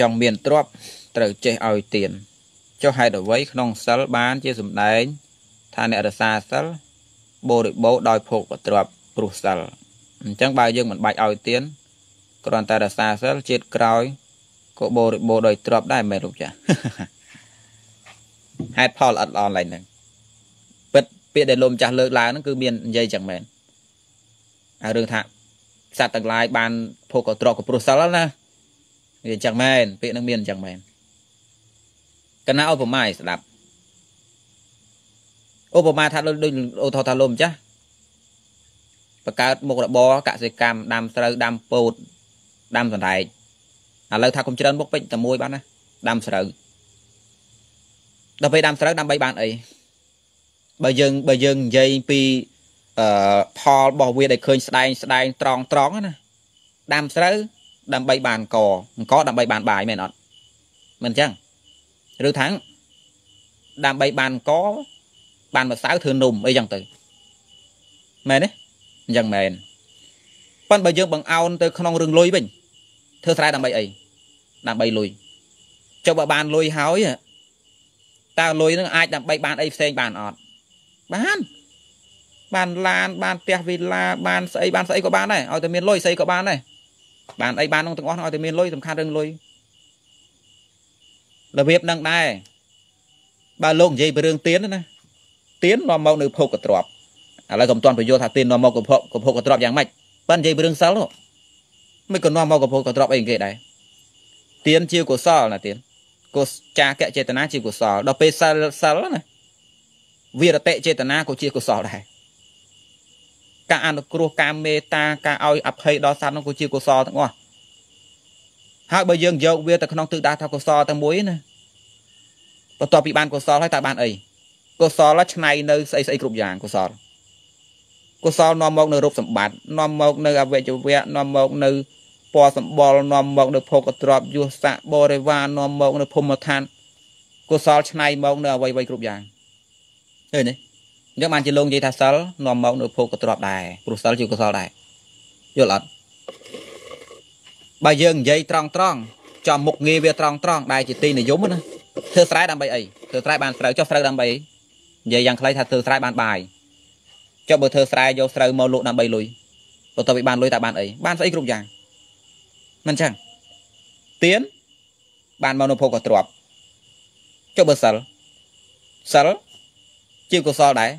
ចង់មានទ្រព្យត្រូវចេះឲ្យទានចុះហេតុអ្វីក្នុងសិលបានជាសម្ដែង ថាអ្នករសាសិលបរិបោដោយភោគទ្រព្យព្រោះសិលអញ្ចឹងបើយើងមិនបាច់ឲ្យទានគ្រាន់តែរសាសិលជាតិក្រោយក៏បរិបោដោយទ្រព្យដែរមែនលោកចាហេតុផលអត់ល្អឡើយហ្នឹងពិតពាក្យដែលលោកម្ចាស់លើកឡើងហ្នឹងគឺមាននិយាយចឹងមែនហើយរឿងថាសត្វទាំងឡាយបានភោគទ្រព្យក៏ព្រោះសិលណា វាចឹងមែនពាក្យហ្នឹងមានចឹងមែនកណាឧបមាឲ្យស្ដាប់ឧបមាថាដូចអូថោថាលោកម្ចាស់បង្កើតមុខរបរកសិកម្មដាំស្រូវដាំពោតដាំសណ្ដែកឥឡូវថាកុំច្រើនមុខពេកតែមួយបានណាដាំស្រូវដល់ពេលដាំស្រូវដើម្បីបានអីបើយើងបើយើងនិយាយពីអឺផលរបស់វាដែលឃើញស្ដែងស្ដែងត្រង់ត្រង់ណាដាំស្រូវ ដើម្បីបានកអង្គដើម្បីបានបាយមែនអត់មិនអញ្ចឹងឬថាដើម្បីបានកបានម្សៅធ្វើនំអីចឹងទៅមែនទេអញ្ចឹងមែនប៉ុន្តែបើយើងបង្អោនទៅក្នុងរឿងលុយវិញធ្វើស្រែដើម្បីអីដើម្បីលុយចុះបើបានលុយហើយតើលុយនឹងអាចដើម្បីបានអីផ្សេងបានអត់បានបានឡានបានផ្ទះវីឡាបានស្អីបានស្អីក៏បានដែរឲ្យតែមានលុយស្អីក៏បានដែរ បានអីបានក្នុងទាំងអស់ឲ្យតែមានលុយសំខាន់រឿងលុយរបៀបនឹងដែរបើលោកនិយាយពីរឿងទៀនណាទៀននាំមកនៅភោគទ្របឥឡូវកុំទាន់បញ្យល់ថាទៀននាំមកកភកភោគទ្របយ៉ាងម៉េចប៉ិននិយាយពីរឿងសិលនោះមិនក៏នាំមកកភោគទ្របអីគេដែរទៀនជាកុសលណាទៀនកុសចាកចេតនាជាកុសលដល់ពេលសិលសិលណាវិរតិចេតនាក៏ជាកុសលដែរ ការអនុគ្រោះការមេត្តាការឲ្យអភ័យដល់សត្វនោះក៏ជាកុសលទាំងអស់ហើយបើយើងយកវាទៅក្នុងទិសដៅថាកុសលតែមួយណាបន្ទាប់ពីបានកុសលហើយតើបានអីកុសលឆ្នៃនៅស្អីស្អីគ្រប់យ៉ាងកុសលកុសលនាំមកនៅរូបសម្បត្តិនាំមកនៅអវយវៈនាំមកនៅពណ៌សម្បល់នាំមកនៅភោគទ្របយុស័កបរិវារនាំមកនៅភូមិឋានកុសលឆ្នៃមកនៅអវយវ័យគ្រប់យ៉ាងឃើញទេ អញ្ចឹងបានជាលោកនិយាយថាសិលនាំមកនៅភោគទ្របដែរព្រោះសិលជាកុសលដែរយល់អត់បើយើងនិយាយត្រង់ត្រង់ចំមុខងារវាត្រង់ត្រង់ដែលជាទីនិយមណាធ្វើស្រែដើម្បីអីធ្វើស្រែបានស្រូវចុះស្រូវដើម្បីអីនិយាយយ៉ាងខ្លីថាធ្វើស្រែបានបាយចុះបើធ្វើស្រែយកស្រូវមកលក់ដើម្បីលុយបន្ទាប់ពីបានលុយតើបានអីបានស្អីគ្រប់យ៉ាងមិនចឹងទៀនបានមកនៅភោគក៏ទ្របចុះបើសិលសិលជាកុសលដែរ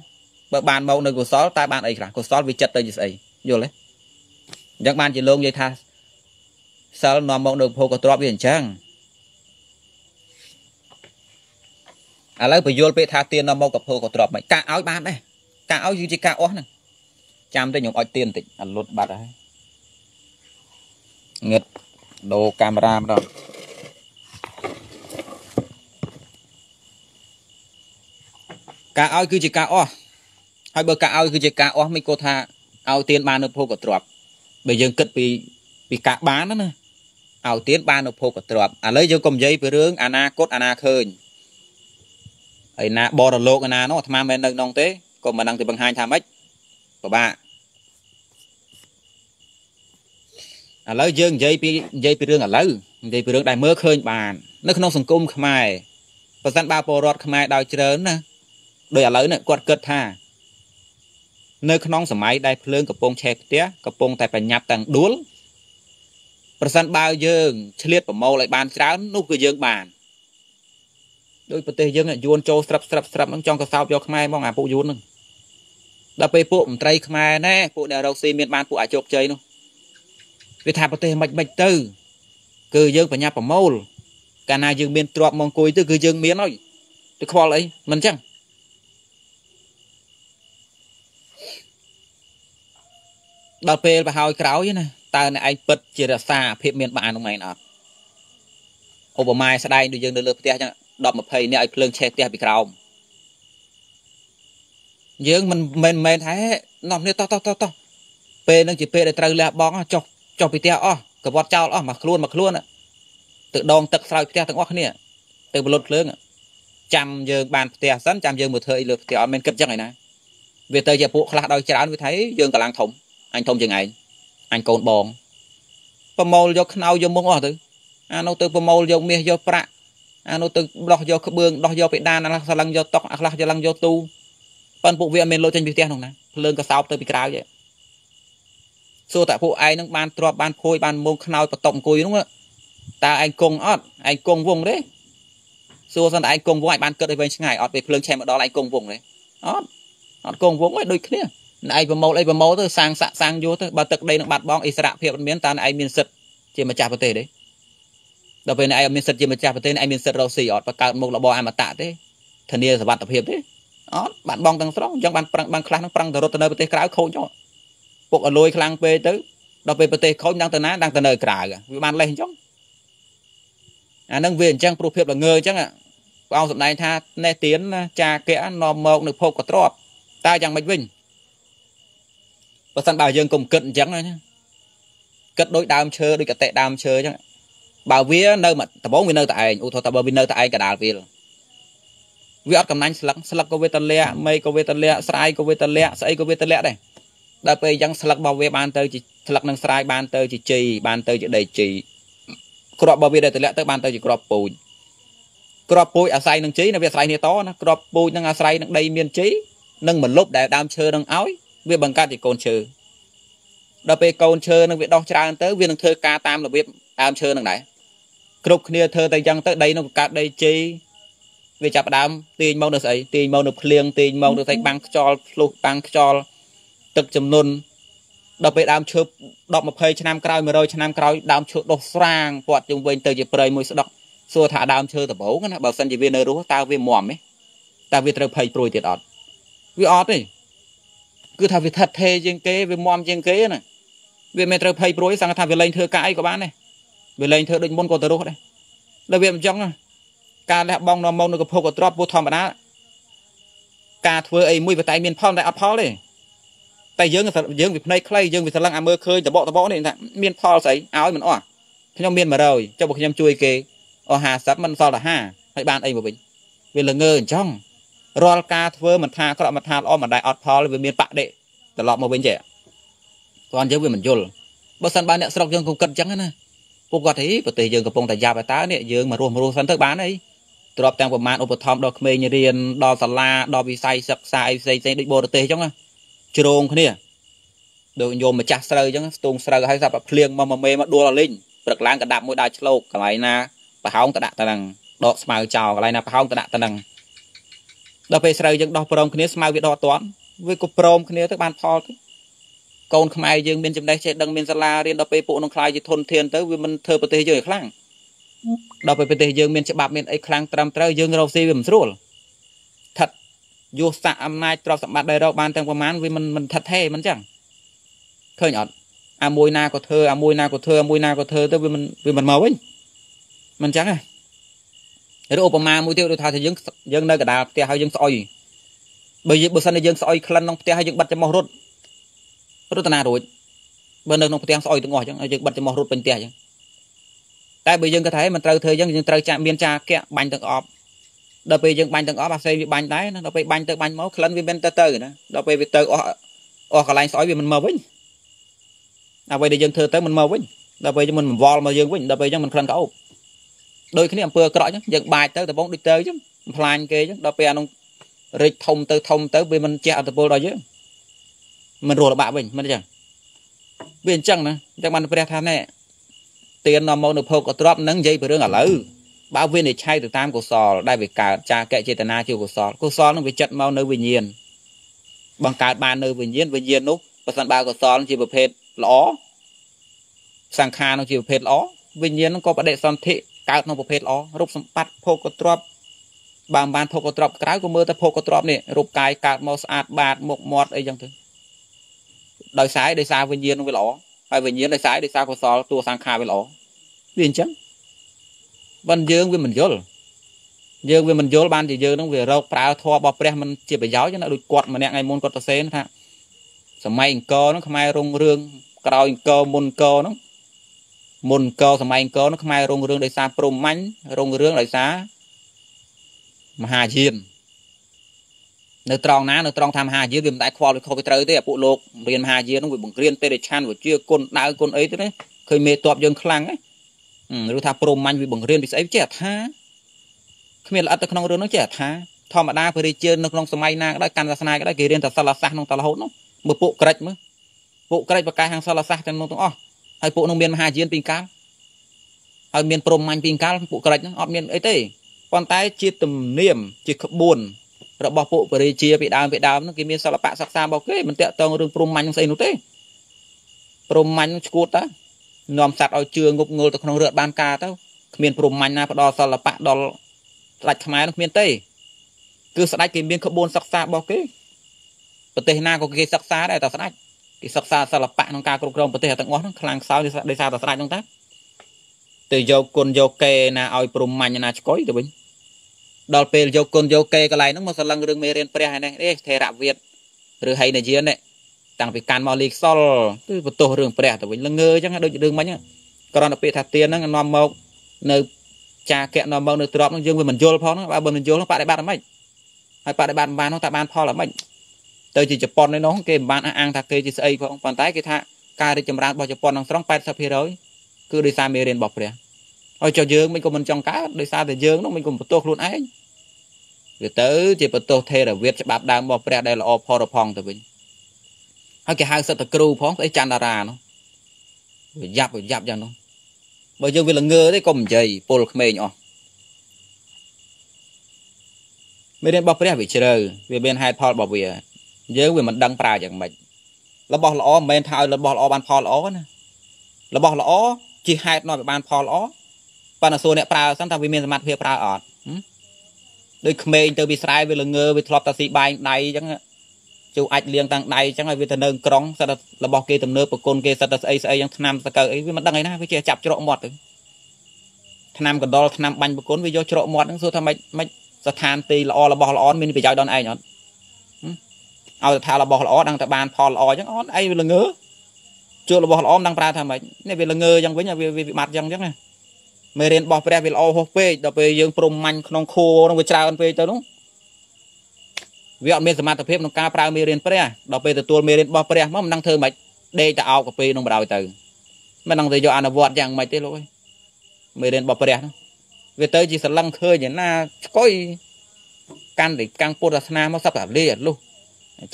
បើបានមកនៅកុសលតើបានអីខ្លះកុសលវាចិត្តទៅជាស្អីយល់ទេអញ្ចឹងបានជាលោកនិយាយថាសិលនាំមកនៅភោគក៏ទ្របវាអញ្ចឹងឥឡូវបញ្យល់ពាក្យថាទៀននាំមកកភោក៏ទ្របមិនការឲ្យបានដែរការឲ្យគឺជាការអស់ហ្នឹងចាំតែខ្ញុំអុចទៀនបន្តិចអាលុតបាត់ហើយងឹតដូរកាមេរ៉ាម្ដងការឲ្យគឺជាការអស់ ហើយបើការឲ្យគឺជាការអស់មិនគោថាឲ្យទៀនបាននៅភោគក៏ទ្របបើយើងគិតពីពីការបានណាឲ្យទៀនបាននៅភោគក៏ទ្របឥឡូវយើងកុំនិយាយពីរឿងអនាគតអនាឃើញហើយណាបរលោកណានោះអាត្មាមិននៅក្នុងទេក៏មិនដឹងទៅបង្ហាញថាម៉េចពិបាកឥឡូវយើងនិយាយពីនិយាយពីរឿងឥឡូវនិយាយពីរឿងដែលមើលឃើញបាននៅក្នុងសង្គមខ្មែរប្រសិនបើពលរដ្ឋខ្មែរដោយច្រើនណាដោយឥឡូវនេះគាត់គិតថា នៅក្នុងសម័យដែលភ្លើងកំពុងឆេះផ្ទះកំពុងតែប្រញាប់ទាំងដួលប្រសិនបើយើងឆ្លៀតប្រមូលឲ្យបានច្រើននោះគឺយើងបានដោយប្រទេសយើងយួនចូលស្រាប់ស្រាប់ស្រាប់ហ្នឹងចង់កសោបយកខ្មែរហ្មងអាពួកយួនហ្នឹងដល់ពេលពួកមន្ត្រីខ្មែរណែពួកអ្នករកស៊ីមានបានពួកអាចោគជ័យនោះវាថាប្រទេសមិនមិនទៅ គឺយើងបញ្ញាប្រមូលកាលណាយើងមានទ្រព្យមកអង្គុយទៅគឺយើងមានហើយទៅខ្វល់អីមិនអញ្ចឹង ដល់ពេលបើហើយក្រោយណាតើអ្នកឯងពិតជារសាភាពមានបាននោះមែនអត់ឧបមាស្ដែងដូចយើងនៅលើផ្ទះអញ្ចឹង10 20នាក់ឲ្យភ្លើងឆេះផ្ទះពីក្រោមយើងមិនមែនមែនថានាំគ្នាតោះតោះតោះតោះពេលហ្នឹងជាពេលដែលត្រូវលះបង់ចុះចុះពីផ្ទះអស់កវត្តចោលអស់មកខ្លួនមកខ្លួនទៅដងទឹកស្រោចផ្ទះទាំងអស់គ្នាទៅបលុតភ្លើងចាំយើងបានផ្ទះសិនចាំយើងមើលធ្វើអីលើផ្ទះអត់មែនគិតចឹងឯណាវាទៅជាពួកខ្លះដោយច្រើនវាថាយើងកម្លាំងធំ អញធំជាងឯងអញកូនបងប្រមូលយកខ្នៅយកមុខអស់ទៅអានោះទៅប្រមូលយកមាសយកប្រាក់អានោះទៅដោះយកក្បឿងដោះយកពេដានអាខ្លះសឡឹងយកតុកអាខ្លះយកឡើងយកទូប៉ុន្តែពួកវាអត់មានលោចេញពីផ្ទះនោះណាភ្លើងកសោបទៅពីក្រៅទេសួរតែពួកឯងនឹងបានទ្របបានភួយបានមងខ្នើយបន្ទប់អង្គុយនោះតើឯងគង់អត់ឯងគង់វងទេសួរសិនតែឯងគង់វងឯងបានគិតឲ្យវែងឆ្ងាយអត់ពេលភ្លើងឆេះមកដល់ឯងគង់វងទេអត់អត់គង់វងឯងដូចគ្នា ឯងប្រមូលអីប្រមូលទៅសាងសាក់សាងយោទៅបើទឹកដីនឹងបាត់បង់អិសរៈភាពអត់មានតើឯងមានសិទ្ធជាម្ចាស់ប្រទេសទេដល់ពេលឯងអត់មានសិទ្ធជាម្ចាស់ប្រទេសឯងមានសិទ្ធរកស៊ីអត់បង្កើតមុខរបរអមតៈទេធានាសុវត្ថិភាពទេអត់បាត់បង់ទាំងស្រុងអញ្ចឹងបានប្រឹងបានខ្លះនឹងប្រឹងទៅរត់ទៅនៅប្រទេសក្រៅខូចចុះពុកអលួយខ្លាំងពេកទៅដល់ពេលប្រទេសខូចដឹងទៅណាដឹងទៅនៅក្រៅវាបានលេះអញ្ចឹងអានឹងវាអញ្ចឹងព្រោះភាពល្ងើអញ្ចឹងព្រះអង្គសម្ដែងថានេះទៀនចាកៈនាំមកនៅភពកទ្របតើយ៉ាងម៉េចវិញ បើសិនបើយើងកុំគិតអញ្ចឹងណាគិតដូចដើមឈើដូចកតេដើមឈើអញ្ចឹងបើវានៅដំបងវានៅតែឯងឧទាហរណ៍ថាបើវានៅតែឯងកដាលវាវាអត់កំណាញ់ស្លឹកស្លឹកក៏វាតលាក់មេក៏វាតលាក់ស្រាយក៏វាតលាក់ស្អីក៏វាតលាក់ដែរដល់ពេលអញ្ចឹងស្លឹករបស់វាបានទៅជាស្លឹកនឹងស្រាយបានទៅជាជីបានទៅជាដីជីគ្រាប់របស់វាដែលតលាក់ទៅបានទៅជាគ្រាប់ពូជគ្រាប់ពូជអាស្រ័យនឹងជីនៅវាអាស្រ័យគ្នាតណាគ្រាប់ពូជនឹងអាស្រ័យនឹងដីមានជីនិងមលុបដែលដើមឈើនឹងឲ្យ វាបង្កើតជាកូនឈើដល់ពេលកូនឈើនឹងវាដោះច្រើនទៅវានឹងធ្វើការតាមរបៀបដើមឈើនឹងដែរគ្រប់គ្នាធ្វើតែអញ្ចឹងទៅដីនឹងបង្កើតដីជីវាចាប់ដើមទាញមកនៅស្អីទាញមកនៅភ្លៀងទាញមកនៅស្អីបាំងខ្យល់ភ្លុះបាំងខ្យល់ទឹកចំនួនដល់ពេលដើមឈើ10 20ឆ្នាំក្រោយ100ឆ្នាំក្រោយដើមឈើដុះស្រាងពាត់ជុំវិញទៅជាព្រៃមួយស្ដុកសួរថាដើមឈើដំបូងណាបើសិនជាវានៅរស់តើវាមមទេតើវាត្រូវភ័យព្រួយទៀតអត់វាអត់ទេ គឺថាវាថិតថេរជាងគេវាមមជាងគេណាវាមិនត្រូវភ័យព្រួយសង្ឃថាវាលែងធ្វើការអីក៏បានដែរវាលែងធ្វើដូចមុនក៏ទៅរស់ដែរដល់វាមិនចឹងការលះបង់នាំមកនៅកភពក៏ទ្របពោះធម្មតាការធ្វើអីមួយវាតែមានផលតែអត់ផលទេតែយើងយើងវាភ្នែកខ្លីយើងវាស្រឡឹងអាមើឃើញតបកតបនេះថាមានផលស្អីឲ្យមិនអស់ខ្ញុំមាន100ចុះបើខ្ញុំជួយគេអស់50មិនសល់តែ50ហើយបានអីមកវិញវាល្ងើអញ្ចឹង រាល់ការធ្វើមិនថាក្រក់មិនថាល្អមិនដែលអត់ផលវាមានបដិត្រឡប់មកវិញចេះគាត់យើងវាមិនយល់បើសិនបើអ្នកស្រុកយើងគំគិតអញ្ចឹងណាពួកគាត់ហីប្រទេសយើងកំពុងតែយ៉ាប់ហើយតើនេះយើងមករស់មករស់សិនទៅបានអីទ្របទាំងប្រមាណឧបត្ថម្ភដល់ក្មេងរៀនដល់សាលាដល់វិស័យសិក្សាអីផ្សេងផ្សេងដូចបរទេសអញ្ចឹងជ្រងគ្នាដូចញោមម្ចាស់ស្រូវអញ្ចឹងស្ទងស្រូវហើយសាប់ភ្លៀងមកមកមេមកដួលអលេងព្រឹកឡើងក៏ដាក់មួយដើរឆ្លោកកន្លែងណាប្រហោងទៅដាក់ទៅនឹងដកស្មៅចោលកន្លែងណាប្រហោងទៅដាក់ទៅនឹង ដល់ពេលស្រូវយើងដោះព្រមគ្នាស្មៅវាដកអត់តាន់វាក៏ព្រមគ្នាទៅបានផលទៅកូនខ្មែរយើងមានចំណេះចេះដឹងមានសាលារៀនដល់ពេលពួកនឹងខ្លាយជាធនធានទៅវាមិនធ្វើប្រទេសយើងឲ្យខ្លាំងដល់ពេលប្រទេសយើងមានច្បាប់មានអីខ្លាំងត្រឹមត្រូវយើងរកស៊ីវាមិនស្រួលថិតយោស័កអំណាចទ្រព្យសម្បត្តិដែលរកបានទាំងប្រមាណវាមិនមិនថិតថេរមិនចឹងឃើញអត់អាមួយណាក៏ធ្វើអាមួយណាក៏ធ្វើអាមួយណាក៏ធ្វើទៅវាមិនវាមិនមកវិញមិនចឹងទេ ឬឧបមាមួយទៀតដូចថាយើងយើងនៅកណ្ដាលផ្ទះហើយយើងស្អុយបើយើងបើសិនជាយើងស្អុយក្លិនក្នុងផ្ទះហើយយើងបាត់ចំោះរត់រត់តាណារួចបើនៅក្នុងផ្ទះស្អុយទាំងអស់អញ្ចឹងយើងបាត់ចំោះរត់ពេញផ្ទះអញ្ចឹងតែបើយើងគិតថាមិនត្រូវធ្វើអញ្ចឹងយើងត្រូវចាក់មានចាកៈបាញ់ទាំងអប់ដល់ពេលយើងបាញ់ទាំងអប់អាផ្សេងវាបាញ់ដែរណាដល់ពេលបាញ់ទៅបាញ់មកក្លិនវាមិនទៅទៅណាដល់ពេលវាទៅអស់អស់កន្លែងស្អុយវាមិនមកវិញអ្វីដែលយើងធ្វើទៅមិនមកវិញដល់ពេលមិនវល់មកយើងវិញដល់ពេលអញ្ចឹងមិនក្លិនកោប ដូចគ្នាអំពើអាក្រក់អញ្ចឹងយើងបាចទៅដបងដូចទៅអញ្ចឹងផ្លាញគេអញ្ចឹងដល់ពេលអានោះរិចធំទៅធំទៅវាមិនជះអត្តពលដល់យើងមិនរស់លបាក់វិញមិនអញ្ចឹងវាអញ្ចឹងណាអញ្ចឹងបានព្រះថាណែទៀននាំមកនៅភោគទ្របនឹងនិយាយពីរឿងឥឡូវបើវានិច្ឆ័យទៅតាមកុសលដែលវាកើតចាកចេតនាជាកុសលកុសលនឹងវាចិត្តមកនៅវិញ្ញាណបង្កើតបាននៅវិញ្ញាណវិញ្ញាណនោះបើសិនបើកុសលជាប្រភេទល្អសង្ខារនោះជាប្រភេទល្អវិញ្ញាណនោះក៏បដិសន្ធិ កើតក្នុងប្រភេទល្អរូបសម្បត្តិភោគទ្របបើមិនបានភោគទ្របក្រៅក៏មើលតែភោគទ្របនេះរូបកាយកើតមកស្អាតបាតមុខមាត់អីចឹងទៅដោយសារដោយសារវិញ្ញាណនោះវាល្អហើយវិញ្ញាណដោយសារដោយសារកុសលតួសង្ខារវាល្អវាអញ្ចឹងបានយើងវាមិនយល់យើងវាមិនយល់បានជាយើងនឹងវារកប្រើធម៌របស់ព្រះមិនជាប្រយោជន៍ណាដូចគាត់ម្នាក់ថ្ងៃមុនគាត់ទៅសេនថាសម័យអង្គរហ្នឹងខ្មែររុងរឿងក្រោយអង្គរមុនអង្គរហ្នឹង មុនអង្គរសម័យអង្គរហ្នឹងខ្មែររុងរឿងដោយសារព្រហ្មញ្ញរុងរឿងដោយសារមហាយាននៅត្រង់ណានៅត្រង់ថាមហាយានវាមិនដែលខ្វល់វាខុសវាត្រូវទេអាពួកលោករៀនមហាយាននោះវាបង្រៀនទេរឆានវិជាគុណដៅគុណអីទៅណាឃើញមេតបយើងខ្លាំងណាឬថាព្រមមាញ់វាបង្រៀនពីស្អីចេះថាគ្មានល្អិតទៅក្នុងរឿងនោះចេះថាធម្មតាព្រះរាជានៅក្នុងសម័យណាក៏ដោយកាន់សាសនាក៏ដោយគេរៀនតែសិលសាស្ត្រក្នុងតរហូតនោះមើលពួកក្រិចមើលពួកក្រិចបកាយខាងសិលសាស្ត្រទាំងនោះទាំងអស់ ហើយពួកនោះមានមហាយានពីកាលហើយមានព្រមមាញ់ពីកាលពួកក្រិចហ្នឹងអត់មានអីទេប៉ុន្តែជាទំនៀមជាក្បួនរបស់ពួកបរិជាពីដើមពីដើមហ្នឹងគេមានសិល្បៈសិក្សារបស់គេមិនតាក់ទងរឿងព្រំមាញ់នឹងស្អីនោះទេព្រំមាញ់ឈួតតើនាំសัตว์ឲ្យជឿងប់ងល់ទៅក្នុងរឿងបានការទៅគ្មានព្រំមាញ់ណាផ្ដល់សិល្បៈដល់ស្ដេចខ្មែរនោះគ្មានទេគឺស្ដេចគេមានក្បួនសិក្សារបស់គេប្រទេសណាក៏គេសិក្សាដែរតែស្ដេច គេសិក្សាសិល្បៈក្នុងការគ្រប់គ្រងប្រទេសទាំងអស់ហ្នឹងខ្លាំងខ្សោយដោយសារតែស្ដេចហ្នឹងតាទៅយកគុណយកកេណាឲ្យព្រំមាញ់ណាឆ្កុយទៅវិញដល់ពេលយកគុណយកកេកន្លែងហ្នឹងមកសលឹងរឿងមេរៀនព្រះឯនេះទេថេរវិទ្យឬហីនយាននេះតាំងពីកាន់មកលីខ្សលគឺបន្ទោសរឿងព្រះទៅវិញល្ងើអញ្ចឹងដូចរឿងមិញគ្រាន់តែពាក្យថាទៀនហ្នឹងនាំមកនៅចាកៈនាំមកនៅទ្របហ្នឹងយើងវាមិនយល់ផងបើមិនយល់បដិបត្តិហ្មងហើយបដិបត្តិបាននោះតើបានផលអ្ហ្មិច ទៅជាជប៉ុននេះនោះគេមិនបានអះអាងថាគេជាស្អីផងប៉ុន្តែគេថាការរីកចម្រើនរបស់ជប៉ុនក្នុងស្រុង80%គឺដោយសារមេរៀនរបស់ព្រះហើយចុះយើងមិនក៏មិនចង់កើតដោយសារតែយើងនោះមិនក៏បន្ទោសខ្លួនឯងវាទៅជាបន្ទោសថេរវាទច្បាប់ដើមរបស់ព្រះដែលល្អផរផង់ទៅវិញហើយគេហៅសិទ្ធិគ្រូផងស្អីច័ន្ទតារានោះវាយ៉ាប់វាយ៉ាប់យ៉ាងនោះបើយើងវាល្ងើទេក៏មិននិយាយពលក្មេងអស់មេរៀនរបស់ព្រះវាជ្រៅវាមានហេតុផលរបស់វា យើងវាមិនដឹងប្រើយ៉ាងម៉េចរបស់ល្អមិនមែនថាឲ្យរបស់ល្អបានផលល្អណារបស់ល្អជាហេតុនាំឲ្យបានផលល្អប៉ុន្តែសួរអ្នកប្រើសិនថាវាមានសមត្ថភាពប្រើអត់ដូចក្មេងទៅវាស្រែវាល្ងើវាធ្លាប់តែស៊ីបាយដៃអញ្ចឹងជួអាចលៀងតាំងដៃអញ្ចឹងហើយវាទៅនៅក្រុងសិតតែរបស់គេទំនើបប្រគុណគេសិតតែស្អីស្អីយ៉ាងឆ្នាំសកើអីវាមិនដឹងអីណាវាចេះចាប់ច្រកមាត់ទៅឆ្នាំកណ្ដុលឆ្នាំបាញ់ប្រគុណវាយកច្រកមាត់ហ្នឹងសួរថាម៉េចម៉េចស្ថានទីល្អរបស់ល្អមានប្រយោជន៍ដល់ឯងអត់ ឲ្យថារបស់ល្អដឹងតែបានផលល្អអញ្ចឹងអត់អីវាល្ងើជួបរបស់ល្អមិនដឹងប្រើថាម៉េចនេះវាល្ងើអញ្ចឹងវិញវាវាបាត់អញ្ចឹងអញ្ចឹងណាមេរៀនរបស់ព្រះវាល្អហោះពេកដល់ពេលយើងព្រមមាញ់ក្នុងខួរនឹងវាច្រើនពេកទៅនោះវាអត់មានសមត្ថភាពក្នុងការប្រើមេរៀនព្រះដល់ពេលទទួលមេរៀនរបស់ព្រះមកមិនដឹងធ្វើម៉េចដេកទៅអោបកាពីនឹងបដ ாய் ទៅមិនដឹងទៅយកអនុវត្តយ៉ាងម៉េចទេលោកអើយមេរៀនរបស់ព្រះនោះវាទៅជាសលឹងឃើញណាស្គយកាន់តែកាំងពុទ្ធសាសនាមកសັບតាលេអត់លុះ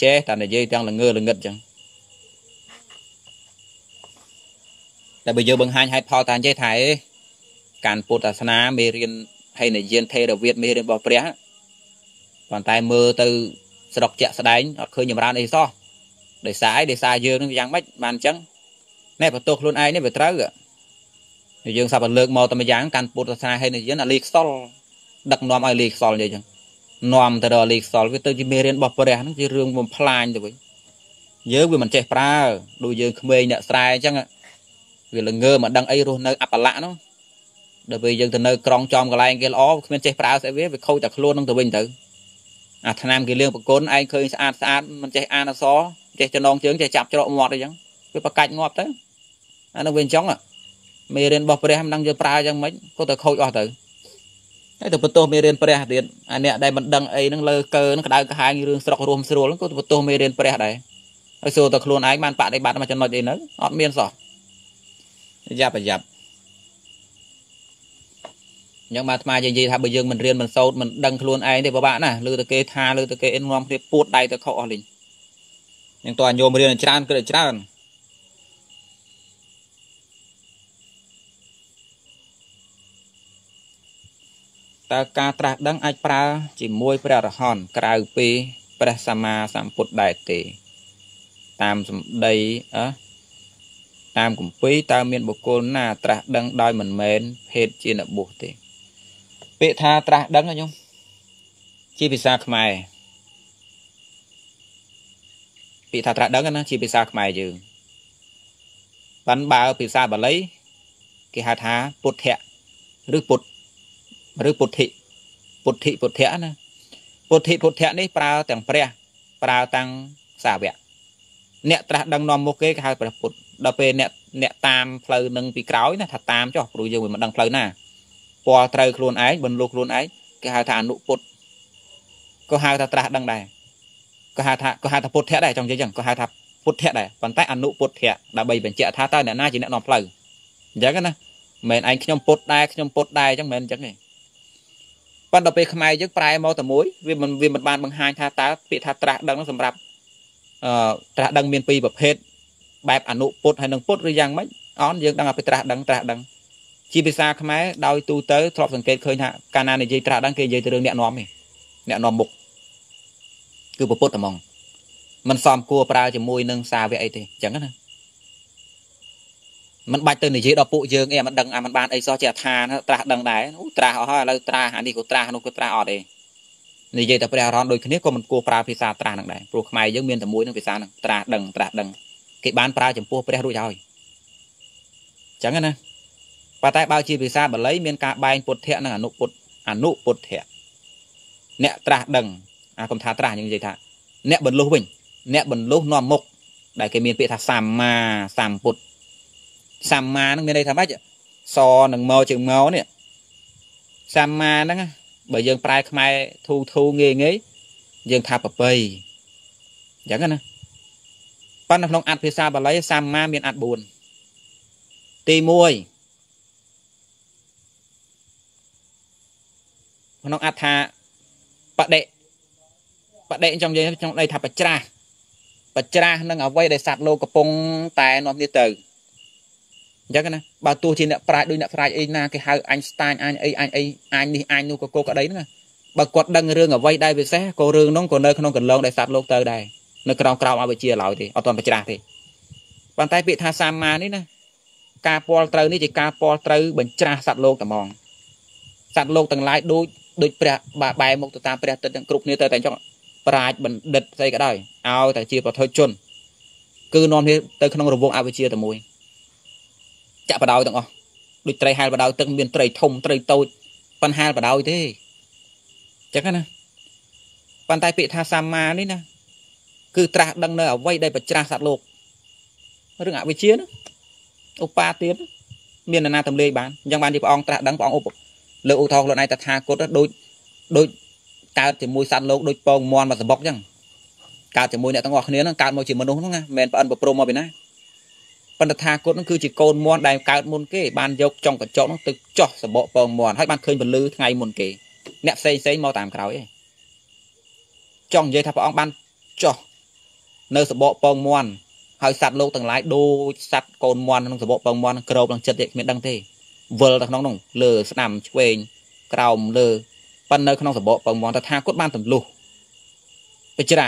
ចេះតែនិយាយទាំងល្ងើល្ងឹតចឹងតែបើយើងបង្ហាញហេតុផលតានិយាយថាអេការពុទ្ធសាសនាមេរៀនហើយនិយានថេរវាទមេរៀនរបស់ព្រះប៉ុន្តែមើលទៅស្រុកជាក់ស្ដែងអត់ឃើញចម្រើនអីសោះដោយសារអីដោយសារយើងនឹងយ៉ាងម៉េចបានអញ្ចឹងណែបន្ទោសខ្លួនឯងនេះវាត្រូវយើងសាប់តែលើកមកតែម្យ៉ាងកាន់ពុទ្ធសាសនាហើយនិយាយអាលីខ្សលដឹកនាំឲ្យលីខ្សលនិយាយអញ្ចឹង នាំទៅដល់លីខ្សលវាទៅជាមេរៀនរបស់ព្រះហ្នឹងជារឿងបំផ្លាញទៅវិញយើងវាមិនចេះប្រើដូចយើងក្មេងអ្នកស្រែអញ្ចឹងវាល្ងើមកដឹងអីរស់នៅអបលៈនោះដល់ពេលយើងទៅនៅក្រុងចំកន្លែងគេល្អគ្មានចេះប្រើស្អីវាវាខូចតែខ្លួននឹងទៅវិញទៅអាឆ្នាំគេលៀងប្រគុណឯងឃើញស្អាតស្អាតមិនចេះអានអសចេះចំណងជើងចេះចាប់ច្រកមាត់អីចឹងវាប្រកាច់ងាប់ទៅអានោះវាអញ្ចឹងមេរៀនរបស់ព្រះមិនដឹងយើងប្រើយ៉ាងម៉េចក៏ទៅខូចអស់ទៅ ហើយទៅបន្ទោសមេរៀនព្រះទៀតអាអ្នកដែលមិនដឹងអីហ្នឹងលើកើហ្នឹងក្តៅក្រហាយរឿងស្រុករួមស្រួលក៏ទៅបន្ទោសមេរៀនព្រះដែរហើយសួរទៅខ្លួនឯងបានបដិបត្តិមកចំណុចអីនៅអត់មានសោះយ៉ាប់ប្រយ៉ាប់អញ្ចឹងបាទអាត្មានិយាយថាបើយើងមិនរៀនមិនសូត្រមិនដឹងខ្លួនឯងទេពិបាកណាស់លើតែគេថាលើតែគេអិននាំគ្នាពួតដៃទៅខុសអស់លីងអញ្ចឹងតើញោមរៀនច្រើនគឺច្រើន តើការត្រាស់ដឹងអាចប្រើជាមួយព្រះអរហន្តក្រៅពីព្រះសម្មាសម្ពុទ្ធដែរទេ តាមសម្ដីអឺតាមគម្ពីរតើមានបុគ្គលណាត្រាស់ដឹងដោយមិនមែនភេទជានបុស្សទេ ពាក្យថាត្រាស់ដឹងខ្ញុំជាភាសាខ្មែរពាក្យថាត្រាស់ដឹងណាជាភាសាខ្មែរយើងបានបើភាសាបាលីគេហៅថាពុទ្ធៈឬពុទ្ធ ឬពុទ្ធិពុទ្ធិពុទ្ធៈណាពុទ្ធិពុទ្ធៈនេះប្រើទាំងព្រះ ប្រើទាំងសាវកអ្នកត្រាស់ដឹងនាំមុខគេគេហៅព្រះពុទ្ធដល់ពេលអ្នកអ្នកតាមផ្លូវនឹងពីក្រោយណាថាតាមចុះព្រោះយើងមិនដឹងផ្លូវណាពណ៌ត្រូវខ្លួនឯងបន្លុះខ្លួនឯងគេហៅថាអនុពុទ្ធក៏ហៅថាត្រាស់ដឹងដែរក៏ហៅថាក៏ហៅថាពុទ្ធៈដែរចង់និយាយចឹងក៏ហៅថាពុទ្ធៈដែរប៉ុន្តែអនុពុទ្ធៈដើម្បីបញ្ជាក់ថាតើអ្នកណាជាអ្នកនាំផ្លូវអញ្ចឹងណាមិនឯងខ្ញុំពុតដែរខ្ញុំពុតដែរអញ្ចឹងមិនអញ្ចឹងទេ ប៉ុន្តែពេលខ្មែរយើងប្រែមកតែមួយវាមិនវាមិនបានបង្ហាញថាតើពាក្យថាត្រាស់ដឹងសម្រាប់អឺត្រាស់ដឹងមានពីរប្រភេទបែបអនុពុតហើយនឹងពុតឬយ៉ាងម៉េចអនយើងដឹងឲ្យត្រាស់ដឹងត្រាស់ដឹងជាភាសាខ្មែរដោយទូទៅធ្លាប់សង្កេតឃើញថាកាលណានិយាយត្រាស់ដឹងគេនិយាយទៅរឿងអ្នកនាំទេអ្នកនាំមុខគឺពុទ្ធហ្មងมันសមគួរប្រើជាមួយនឹងសាវកអីទេអញ្ចឹងណា มันបាច់ទៅនិយាយដល់ពួកយើងអីមិនដឹងអាមិនបានអីសោះជាថាត្រាស់ដឹងដែរអូត្រាស់អស់ហើយឥឡូវត្រាស់អានេះក៏ត្រាស់នោះក៏ត្រាស់អត់ទេនិយាយតែព្រះអរហន្តដូចគ្នាក៏មិនគួរប្រើភាសាត្រាស់នឹងដែរព្រោះខ្មែរយើងមានតែមួយនឹងភាសានឹងត្រាស់ដឹងត្រាស់ដឹងគេបានប្រើចំពោះព្រះរួចហើយអញ្ចឹងណាប៉ុន្តែបើជាភាសាបាលីមានការបែងពុទ្ធៈនិងអនុពុទ្ធអនុពុទ្ធៈអ្នកត្រាស់ដឹងអាកំថាត្រាស់យើងនិយាយថាអ្នកបន្លុះវិញអ្នកបន្លុះនាំមុខដែលគេមានពាក្យថាសម្មាសម្ពុទ្ធ សម្មានឹងមានន័យថាម៉េចសនឹងមកជើងមកនេះសម្មាហ្នឹងបើយើងប្រែខ្មែរធូធូងាយងាយយើងថាប្របីអញ្ចឹងណាប៉ុន្តែក្នុងអត្ថភាសាបាលីសម្មាមានអត្ថ4ទី1ក្នុងអត្ថថាបដិបដិចង់និយាយចង់ន័យថាបច្ច្រាស់បច្ច្រាស់នឹងអ្វីដែលសត្វលោកកំពុងតែនាំនេះទៅ អញ្ចឹងណាបើទោះជាអ្នកប្រាជ្ញដូចអ្នកប្រាជ្ញអីណាគេហៅអញស្តាញអញអីអញអីអញនេះអញនោះក៏គោក្តីហ្នឹងបើគាត់ដឹងរឿងអ្វីដែលពិសេសក៏រឿងនោះក៏នៅក្នុងកន្លងដែលសត្វលោកទៅដែរនៅក្រោមក្រោមអវិជ្ជាឡើយទេអត់ទាន់បច្រាស់ទេប៉ុន្តែពាក្យថាសម្មានេះណាការពាល់ត្រូវនេះជាការពាល់ត្រូវបញ្ច្រាស់សត្វលោកតែហ្មងសត្វលោកទាំងឡាយដូចដូចព្រះបែរមុខទៅតាមព្រះទឹកទាំងគ្រប់គ្នាទៅតែអញ្ចឹងប្រាជ្ញបណ្ឌិតស្អីក៏ដោយឲ្យតែជាប្រថុជន គឺនាំគ្នាទៅក្នុងរង្វង់អវិជ្ជាតែមួយ ចាក់បដៅទាំងអស់ដូចត្រីហែលបដៅទឹកមានត្រីធំត្រីតូចប៉ុន្តែហែលបដៅទេចឹងណាប៉ុន្តែពាក្យថាសម្មានេះណាគឺត្រាស់ដឹងនៅអ្វីដែលប្រច្រាស់សត្វលោករឿងអវិជ្ជាណាឧបាទានមាននរណាទម្លាយបានអញ្ចឹងបានជាព្រះអង្គត្រាស់ដឹងព្រះអង្គឧបលើឧទោសខ្លួនឯងតថាគតដូចដូចកើតជាមួយសត្វលោកដូចពងមន់មកសបុកអញ្ចឹងកើតជាមួយអ្នកទាំងអស់គ្នាហ្នឹងកើតមកជាមនុស្សហ្នឹងណាមិនមែនប្អិនប្រព្រំមកពីណា ប៉ុន្តែថាគតនឹងគឺជាកូនមន់ដែលកើតមុនគេបានយកចុងកញ្ចក់នោះទៅចោះសបកពងមន់ហើយបានឃើញពលឺថ្ងៃមុនគេអ្នកផ្សេងផ្សេងមកតាមក្រោយឯងចង់និយាយថាព្រះអង្គបានចោះនៅសបកពងមន់ហើយសត្វលោកទាំងឡាយដូចសត្វកូនមន់ក្នុងសបកពងមន់ក្របឡើងចិត្តទេគ្មានដឹងទេវិលទៅក្នុងនោះលើស្ដាំឆ្វេងក្រោមលើប៉ុន្តែនៅក្នុងសបកពងមន់តថាគតបានទម្លុះបច្រា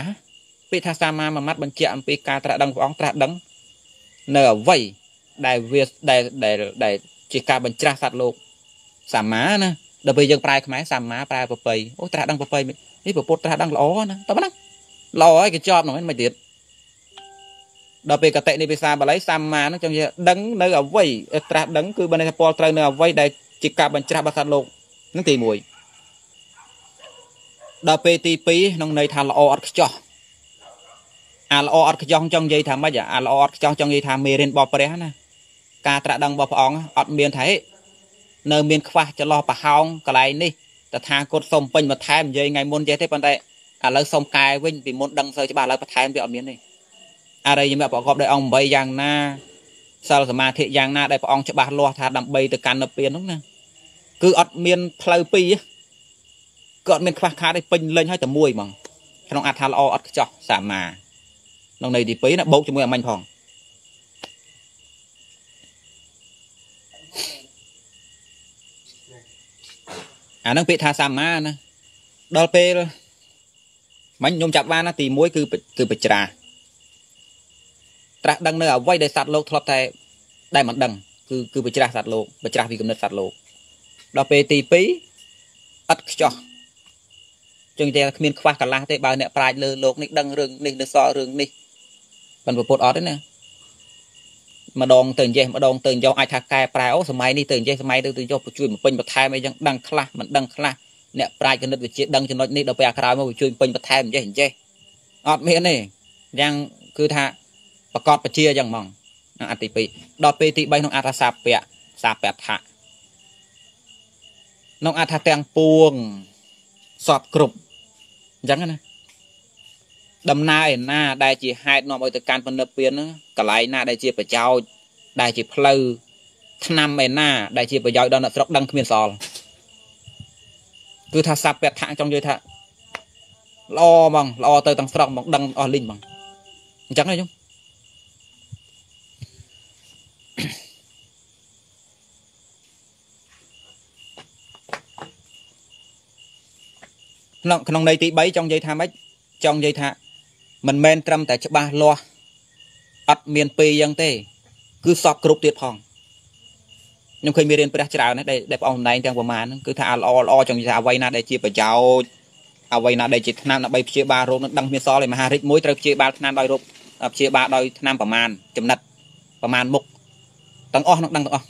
ពាក្យថាសាមាមួយម៉ាត់បញ្ជាក់អំពីការត្រាស់ដឹងព្រះអង្គត្រាស់ដឹង នៅអវ័យដែលវាដែលដែលដែលជាការបញ្ច្រាស់សត្វលោកសម្មាណាដល់ពេលយើងប្រែខ្មែរសម្មាប្រែប្របីអូត្រាស់ដឹងប្របីនេះពពុទ្ធត្រាស់ដឹងល្អណាតើប៉ុណ្ណាល្អហើយគេជាប់នោះមិនទៀតដល់ពេលកតិនៃភាសាបាលីសម្មាហ្នឹងចង់និយាយដឹងនៅអវ័យត្រាស់ដឹងគឺបើន័យថាពលត្រូវនៅអវ័យដែលជាការបញ្ច្រាស់របស់សត្វលោកនឹងទី1ដល់ពេលទី2ក្នុងន័យថាល្អអត់ខ្ចោះ អាល្អអត់ខ្ចោះចង់និយាយថាម៉េចអាល្អអត់ខ្ចោះចង់និយាយថាមេរៀនរបស់ព្រះណាការត្រាស់ដឹងរបស់ព្រះអង្គអត់មានថានៅមានខ្វះចន្លោះប្រហោងកន្លែងនេះតថាគតសុំពេញបន្ថែមនិយាយថ្ងៃមុនចេះទេប៉ុន្តែឥឡូវសុំកែវិញពីមុនដឹងសូវច្បាស់ឥឡូវបន្ថែមវាអត់មានទេអរិយមគ្គប្រកបដោយអង្គ8យ៉ាងណាសិលសមាធិយ៉ាងណាដែលព្រះអង្គច្បាស់លាស់ថាដើម្បីទៅកាន់និព្វាននោះណាគឺអត់មានផ្លូវពីរគឺអត់មានខ្វះខាតទេពេញលេញហើយតែមួយហ្មងក្នុងអត្ថថាល្អអត់ខ្ចោះសាមា ក្នុងន័យទី2ណាបូកជាមួយអាមាញ់ផងអានឹងពាក្យថាសម្មាណាដល់ពេលមិញខ្ញុំចាប់បានណាទី1គឺគឺបច្រាត្រាស់ដឹងនៅអ្វីដែលសត្វលោកធ្លាប់តែដែលមិនដឹងគឺគឺបច្រាស់សត្វលោកបច្រាស់ពីគំនិតសត្វលោកដល់ពេលទី2អត់ខ្ចោះចឹងតែគ្មានខ្វះកន្លះទេបើអ្នកប្រាជ្ញលើលោកនេះដឹងរឿងនេះនៅសល់រឿងនេះ ប៉ុន្តែពុទ្ធអត់ទេណាម្ដងទៅចេះម្ដងទៅយកអាចថាកែប្រែអូសម័យនេះទៅចេះសម័យទៅទៅយកជួយបំពេញបន្ថែមអីចឹងដឹងខ្លះមិនដឹងខ្លះអ្នកប្រាជ្ញគណិតវិទ្យាដឹងចំណុចនេះដល់ពេលអាក្រោយមកជួយបំពេញបន្ថែមចេះចេះអត់មានទេយ៉ាងគឺថាប្រកបបជាចឹងហ្មងអតិទី2ដល់ពេលទី3ក្នុងអត្ថសាពៈសាពៈថៈក្នុងអត្ថទាំងពួងសពគ្រប់អញ្ចឹងណា ដំណើរឯណា ដែលជាហេតុនាំឲ្យទៅកាន់ពនិព្វានហ្នឹងកន្លែងណាដែលជាប្រយោជន៍ដែលជាផ្លូវឆ្នាំឯណា ដែលជាប្រយោជន៍ដល់អ្នកស្រុកដឹងគ្មានសល់គឺថាសាប់ពេទ្យថាចង់និយាយថាល្អហ្មងល្អទៅទាំងស្រុកហ្មងដឹងអស់លីងហ្មងអញ្ចឹងហើយខ្ញុំក្នុងក្នុងន័យទី3ចង់និយាយថាម៉េចចង់និយាយថា មិនមែនត្រឹមតែច្បាស់លាស់អត់មានពេលយ៉ាងទេ គឺសពគ្រប់ទៀតផងខ្ញុំឃើញមានរៀនព្រះច្រើនណាស់ដែលដែលបងអំណែងទាំងប្រមាណហ្នឹងគឺថាល្អល្អចង់និយាយថាអ្វីណាដែលជាប្រយោជន៍អ្វីណាដែលជាថ្នាំដើម្បីព្យាបាលរោគនឹងដឹងគ្មានសល់ឯមហារិទ្ធមួយត្រូវព្យាបាលថ្នាំដោយរោគព្យាបាលដោយថ្នាំប្រមាណចំណិតប្រមាណមុខទាំងអស់នឹងដឹងទាំងអស់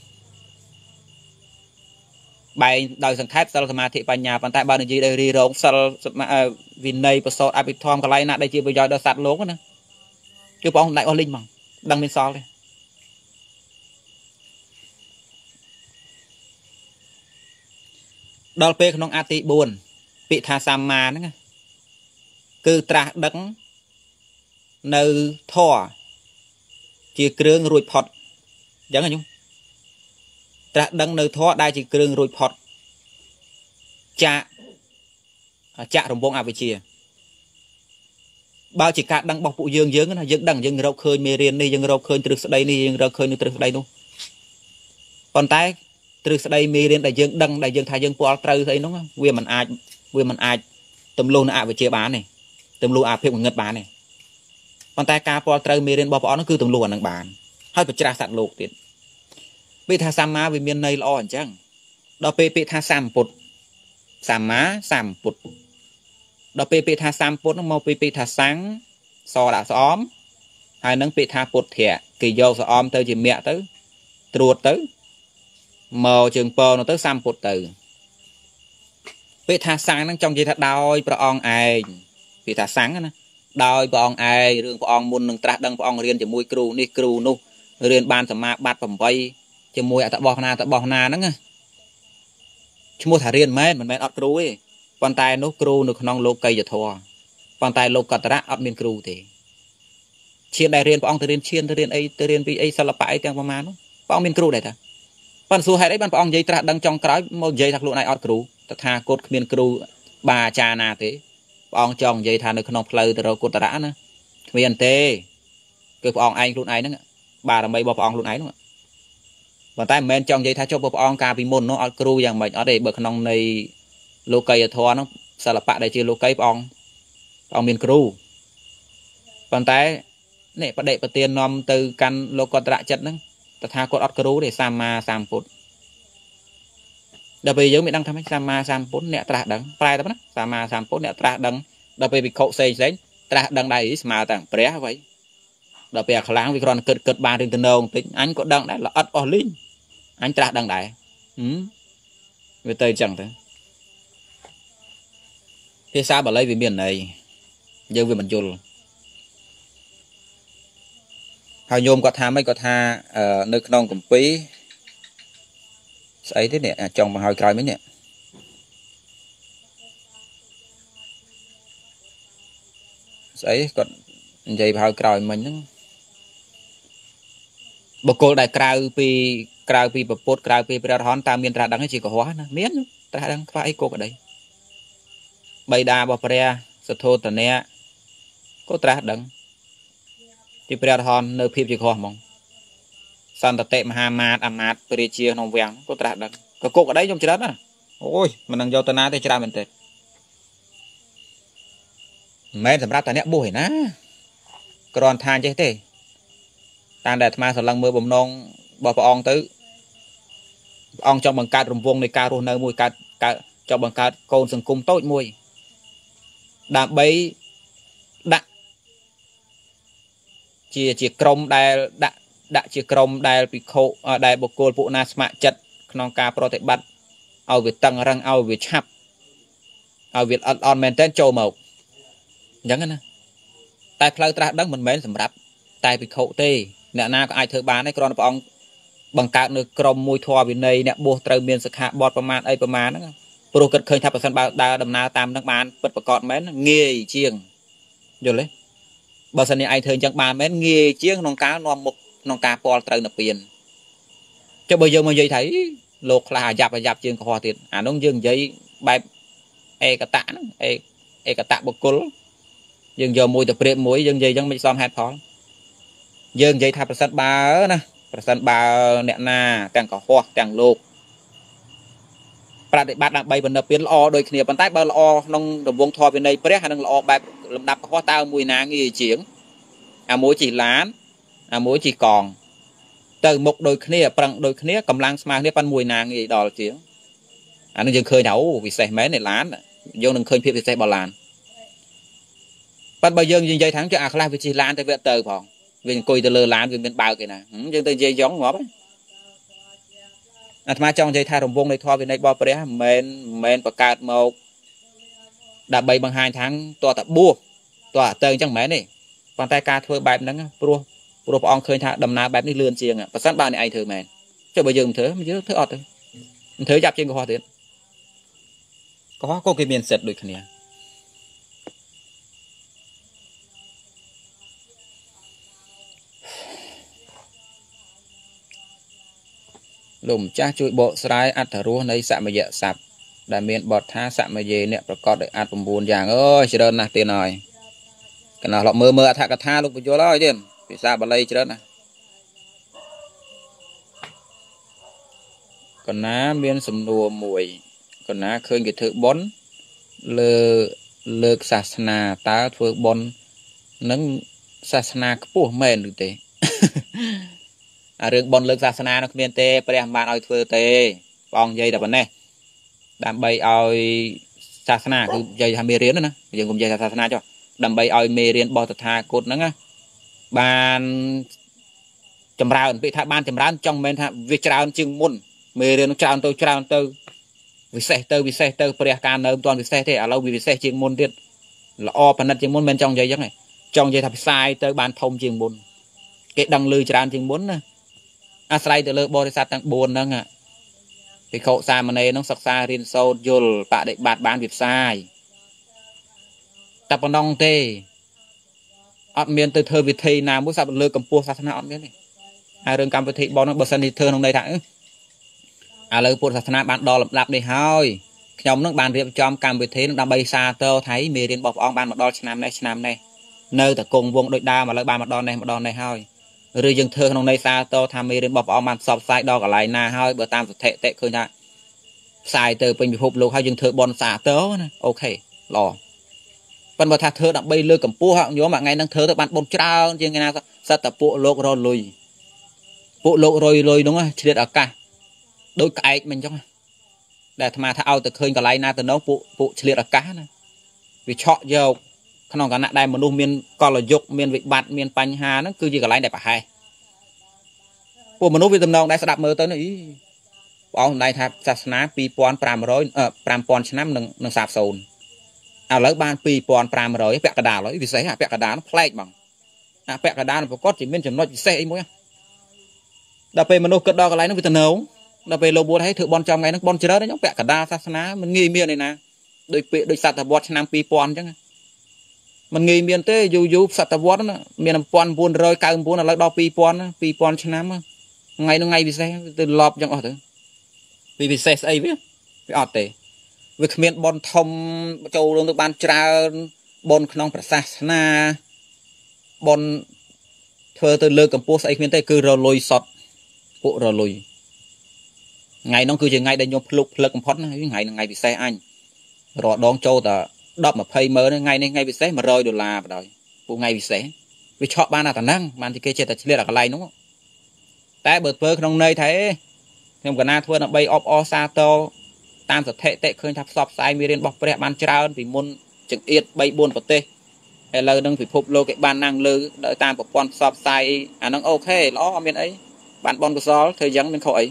បែងដោយសង្ខេបសិលសមាធិបញ្ញាប៉ុន្តែបើនិយាយដោយរីរងសិលវិន័យប្រសោតអភិធម្មកន្លែងណាដែលជាប្រយោជន៍ដល់សត្វលោកណាគឺព្រះអង្គមិនដាច់អស់លីងហ្មងដឹងមានសល់ទេដល់ពេលក្នុងអតិ4ពាក្យថាសម្មាហ្នឹងគឺត្រាស់ដឹងនៅធរជាគ្រឿងរួចផុតអញ្ចឹងខ្ញុំ ត្រាស់ដឹងនៅធរដែលជាគ្រឿងរួចផុតចាក់ចាក់រំវងអវិជ្ជាបើជាការដឹងរបស់ពួកយើងយើងណាយើងដឹងយើងរកឃើញមេរៀននេះយើងរកឃើញទ្រឹស្ដីនេះយើងរកឃើញនៅទ្រឹស្ដីនោះប៉ុន្តែទ្រឹស្ដីមេរៀនដែលយើងដឹងដែលយើងថាយើងពាល់ត្រូវស្អីនោះវាមិនអាចវាមិនអាចទម្លុះនៅអវិជ្ជាបានទេទម្លុះអាភាពងងឹតបានទេប៉ុន្តែការពាល់ត្រូវមេរៀនរបស់ព្រះអង្គនោះគឺទម្លុះអានឹងបានហើយបច្រាស់សត្វលោកទៀត ពាក្យថាសម្មាវាមានន័យល្អអញ្ចឹងដល់ពេលពាក្យថាសម្ពុទ្ធសម្មាសម្ពុទ្ធដល់ពេលពាក្យថាសម្ពុទ្ធនោះមកពីពាក្យថាសੰងសដាក់ស្អមហើយនឹងពាក្យថាពុទ្ធៈគេយកស្អមទៅជាមគ្គទៅត្រួតទៅមកជើងពរនោះទៅសម្ពុទ្ធទៅពាក្យថាសੰងហ្នឹងចង់និយាយថាដោយព្រះអង្គឯងពាក្យថាសੰងណាដោយព្រះអង្គឯងរឿងព្រះអង្គមុននឹងត្រាស់ដឹងព្រះអង្គរៀនជាមួយគ្រូនេះគ្រូនោះរៀនបានសមាបត្តិ8 ជាមួយអតបោះណាតបោះណាហ្នឹងឈ្មោះថារៀនមែនមិនមែនអត់គ្រូទេប៉ុន្តែនោះគ្រូនៅក្នុងលោកីយធម៌ប៉ុន្តែលោកកតរៈអត់មានគ្រូទេឈានដែលរៀនព្រះអង្គទៅរៀនឈានទៅរៀនអីទៅរៀនពីអីសិល្បៈអីទាំងប្រមាណនោះព្រះអង្គមានគ្រូដែរតាប៉ុន្តែសួរហេតុអីបានព្រះអង្គនិយាយត្រាស់ដឹងចុងក្រោយមកនិយាយថាខ្លួនឯងអត់គ្រូតថាគតគ្មានគ្រូបាអាចារ្យណាទេព្រះអង្គចង់និយាយថានៅក្នុងផ្លូវទៅរកគុតរៈណាគ្មានទេគឺព្រះអង្គឯងខ្លួនឯងហ្នឹងបារមីរបស់ព្រះអង្គខ្លួនឯងហ្នឹង ប៉ុន្តែមិនមែនចង់និយាយថាចុះព្រះអង្គកាលពីមុននោះអត់គ្រូយ៉ាងម៉េចអត់ទេបើក្នុងនៃលោកីយធម៌នោះសិល្បៈដែលជាលោកីព្រះអង្គព្រះអង្គមានគ្រូប៉ុន្តែនេះបដិបទាននាំទៅកាន់លោកកតរៈចិត្តហ្នឹងតថាគាត់អត់គ្រូទេសម្មាសម្ពុទ្ធដល់ពេលយើងមិនដឹងថាម៉េចសម្មាសម្ពុទ្ធអ្នកត្រាស់ដឹងប្រែទៅណាសម្មាសម្ពុទ្ធអ្នកត្រាស់ដឹងដល់ពេលវិខុផ្សេងផ្សេងត្រាស់ដឹងដែរស្មើតែព្រះអ្វីដល់ពេលអាខ្លាំងវាគ្រាន់តែគិតគិតបានរឿងទៅនងបន្តិចអញក៏ដឹងដែរល្អិតអស់លីង អញត្រាស់ដឹងដែរហឹមវាទៅអញ្ចឹងទៅភាសាបាលីវាមានន័យយើងវាមិនយល់ហើយញោមគាត់ថាម៉េចគាត់ថានៅក្នុងកម្ពីស្អីទេនេះចង់មកហើយក្រោយមិញនេះស្អីគាត់និយាយបើក្រោយមិញហ្នឹងបុគ្គលដែលក្រៅពី ក្រៅពីពពុទ្ធក្រៅពីព្រះរហន្តតើមានត្រាស់ដឹងជាកុហកណាមានត្រាស់ដឹងខ្វះអីគោកក្តីបៃតារបស់ព្រះសទ្ធោតនៈក៏ត្រាស់ដឹងជាព្រះរហន្តនៅភាពជាខុសហ្មងសន្តតិមហាមាតអាមាតព្រះជាក្នុងវាំងក៏ត្រាស់ដឹងក៏គោកក្តីខ្ញុំច្រើនណាអូយមិននឹងយកទៅណាទេច្រើនមែនទេមិនមែនសម្រាប់តែអ្នកបួសឯណាគ្រាន់ថាចេះទេតាមដែលអាត្មាស្រឡឹងមើលបំណងរបស់ព្រះអង្គទៅ ព្រះអង្គចង់បង្កើតរង្វង់នៃការរស់នៅមួយកើតកើតចង់បង្កើតកូនសង្គមតូចមួយដើម្បីដាក់ជាជាក្រមដែលដាក់ដាក់ជាក្រមដែលពិខុដែលបុគ្គលពួកណាស្ម័គ្រចិត្តក្នុងការប្រតិបត្តិឲ្យវាតឹងរឹងឲ្យវាឆាប់ឲ្យវាអត់អន់មែនតើចូលមកអញ្ចឹងណាតែផ្លូវត្រាស់ដឹងមិនមែនសម្រាប់តែពិខុទេអ្នកណាក៏អាចធ្វើបានដែរគ្រាន់តែព្រះអង្គ បង្កើតនៅក្រមមួយធម៌វិន័យអ្នកបួសត្រូវមានសិក្ខាបទប្រមាណអីប្រមាណហ្នឹងព្រោះគិតឃើញថាប្រសិនបើដើរដំណើរតាមនឹងបានពិតប្រកបមែនងាយជាងយល់ទេបើសិននេះឯងធ្វើអញ្ចឹងបានមែនងាយជាងក្នុងការនាំមុខក្នុងការពាល់ត្រូវនៅពៀនចុះបើយើងមកនិយាយថាលោកខ្លះអាយ៉ាប់អាយ៉ាប់ជាងកុហកទៀតអានោះយើងនិយាយបែបឯកតៈហ្នឹងឯឯកតៈបុគ្គលយើងយកមួយទៅប្រៀបមួយយើងនិយាយអញ្ចឹងមិនសមហេតុផលយើងនិយាយថាប្រសិទ្ធបើណា ប្រសិនបើអ្នកណាទាំងកុហកទាំងលោកប្រតិបត្តិដើម្បីបណ្ឌិតពៀនល្អដូចគ្នាប៉ុន្តែបើល្អក្នុងរង្វង់ធម៌វិន័យព្រះហើយនឹងល្អបែបលំដាប់កុហកតើមួយណាងាយជាងអាមួយជីឡានអាមួយជីកង ទៅមុខដូចគ្នាប្រឹងដូចគ្នាកម្លាំងស្មើគ្នាប៉ុន្តែមួយណាងាយដល់ជាងអានឹងយើងឃើញថាអូពិសេសមែនឯឡានយើងនឹងឃើញភាពពិសេសរបស់ឡានប៉ុន្តែបើយើងនិយាយថាចុះអាខ្លះវាជិះឡានទៅវាទៅផង វាអង្គុយទៅលើឡានវាមានបើកឯណាយើងទៅនិយាយយ៉ងងាប់អាត្មាចង់និយាយថារង្វង់នៃធម៌វិន័យរបស់ព្រះមិនមែនមិនមែនបង្កើតមកដើម្បីបង្ហាញថាតើតបួសតើទៅអញ្ចឹងមិនមែនទេប៉ុន្តែការធ្វើបែបហ្នឹងព្រោះព្រោះព្រះអង្គឃើញថាដំណើរបែបនេះលឿនជាងប៉ះសិនបើអ្នកឯងធ្វើមែនចុះបើយើងមិនធ្វើយើងធ្វើអត់ទៅមិនធ្វើចាប់ជាងកុហកទៀតកុហកក៏គេមានសិទ្ធដូចគ្នា លោកម្ចាស់ជួយបកស្រាយអត្ថរសនៃសមយៈស័ព្ទដែលមានបទថាសមយេអ្នកប្រកបដោយអត្ថ9យ៉ាងអើយច្រើនណាស់ទៀតហើយកណ្ដោះឡប់មើលមើលអត្ថកថាលោកបញ្យលហើយទៀតភាសាបាលីច្រើនណាស់កណាមានសំណួរមួយកណាឃើញគេធ្វើបន់លើលើកសាសនាតើធ្វើបន់នឹងសាសនាខ្ពស់មែនឬទេ អារឿងបនលើកសាសនានោះគ្មានទេព្រះមិនបានឲ្យធ្វើទេព្រះអង្គនិយាយតែប៉ុណ្ណេះដើម្បីឲ្យសាសនាគឺនិយាយថាមេរៀនណាយើងកុំនិយាយថាសាសនាចុះដើម្បីឲ្យមេរៀនរបស់តថាគតហ្នឹងណាបានចម្រើនពាក្យថាបានចម្រើនចង់មិនមែនថាវាច្រើនជាងមុនមេរៀនច្រើនទៅច្រើនទៅវិសេសទៅវិសេសទៅព្រះការនៅមិនទាន់វិសេសទេឥឡូវវាវិសេសជាងមុនទៀតល្អប៉និតជាងមុនមិនចង់និយាយអញ្ចឹងទេចង់និយាយថាផ្សាយទៅបានធំជាងមុនគេដឹងលឺច្រើនជាងមុនណា អាស្រ័យទៅលើបរិស័ទទាំង4ហ្នឹងភិក្ខុសាមណេរហ្នឹងសិក្សារៀនសូត្រយល់បដិបត្តិបានវាផ្សាយតែប៉ុណ្ណឹងទេអត់មានទៅធ្វើវិធីណាមួយសម្រាប់លើកកម្ពស់សាសនាអត់មានទេហើយរឿងកម្មវិធីបនហ្នឹងបើសិនជាធ្វើក្នុងន័យថាឥឡូវពុទ្ធសាសនាបានដល់លំដាប់នេះហើយខ្ញុំនឹងបានរៀបចំកម្មវិធីនឹងដើម្បីសារតើថៃមេរៀនរបស់ព្រះអង្គបានមកដល់ឆ្នាំនេះឆ្នាំនេះនៅតែគង់វងដូចដើមឥឡូវបានមកដល់នេះមកដល់នេះហើយ ឬយើងធ្វើក្នុងន័យសារតថាមេរៀនរបស់ព្រះអង្គបានផ្សព្វផ្សាយដល់កន្លែងណាហើយបើតាមសតិតិឃើញថាផ្សាយទៅពេញពិភពលោកហើយយើងធ្វើបនសារតណាអូខេល្អប៉ុន្តែថាធ្វើដើម្បីលើកកម្ពស់ញោមថ្ងៃហ្នឹងធ្វើទៅបានបនច្រើនជាងគេណាសត្វតពួកលោករលុយពួកលោករយលុយហ្នឹងឆ្លៀតឱកាសដូចក្អែកមិនអញ្ចឹងដែលអាត្មាថាឲ្យទៅឃើញកន្លែងណាទៅនោះពួកពួកឆ្លៀតឱកាសណាវាឆក់យក ក្នុងគណៈដែលមនុស្សមានកលយុគមានវិបត្តិមានបញ្ហាហ្នឹងគឺជាកន្លែងដែលប្រហែសពួកមនុស្សវាតំណងដែរស្ដាប់មើលទៅនេះព្រះអង្គសម្ដែងថាសាសនា2500 5000ឆ្នាំនឹងនឹងសាបសូន្យឥឡូវបាន2500ពាក់កដាលហើយពិសេសអាពាក់កដាលប្លែកហ្មងអាពាក់កដាលប្រកបជាមានចំណុចពិសេសអីមួយដល់ពេលមនុស្សគិតដល់កន្លែងហ្នឹងវាទៅនៅដល់ពេលលោកបួសឲ្យធ្វើបន់ចំថ្ងៃហ្នឹងបន់ច្រើនហ្នឹងពាក់កដាលសាសនាមិនងាយមានឯណាដូចពេលដូចសតវត្សឆ្នាំ2000អញ្ចឹង มันងាយមានទេយូរយូរសតវត្សណាមាន1999ឥឡូវដល់2000 2000ឆ្នាំថ្ងៃនោះថ្ងៃពិសេសទៅលប់ចឹងអស់ទៅវាពិសេសស្អីវាវាអត់ទេវាគ្មានបនធំចូលរួមទៅបានច្រើនបនក្នុងប្រសាសនាបនធ្វើទៅលើកកម្ពស់ស្អីគ្មានទេគឺរលុយសតពួករលុយថ្ងៃនោះគឺជាថ្ងៃដែលខ្ញុំភ្លុកភ្លឹកបំផុតណាថ្ងៃហ្នឹងថ្ងៃពិសេសអញរដងចូលតែ 10 20ម៉ឺនថ្ងៃនេះថ្ងៃពិសេស100ដុល្លារបដ ாய் ពូថ្ងៃពិសេសវាឆក់បានតែហ្នឹងបានជាគេចេះតែឆ្លៀតអាកន្លែងហ្នឹងតែបើធ្វើក្នុងន័យថាខ្ញុំកណាធ្វើដើម្បីអបអរសាទរតាមសถิតិឃើញថាផ្សព្វផ្សាយមេរៀនរបស់ព្រះបានច្រើនពីមុនចង្អៀត3 4ប្រទេសឥឡូវនឹងពិភពលោកគេបានណាំងលើដោយតាមប្រព័ន្ធផ្សព្វផ្សាយអាហ្នឹងអូខេល្អអត់មានអីបានបនកសលធ្វើយ៉ាងមានខុសអី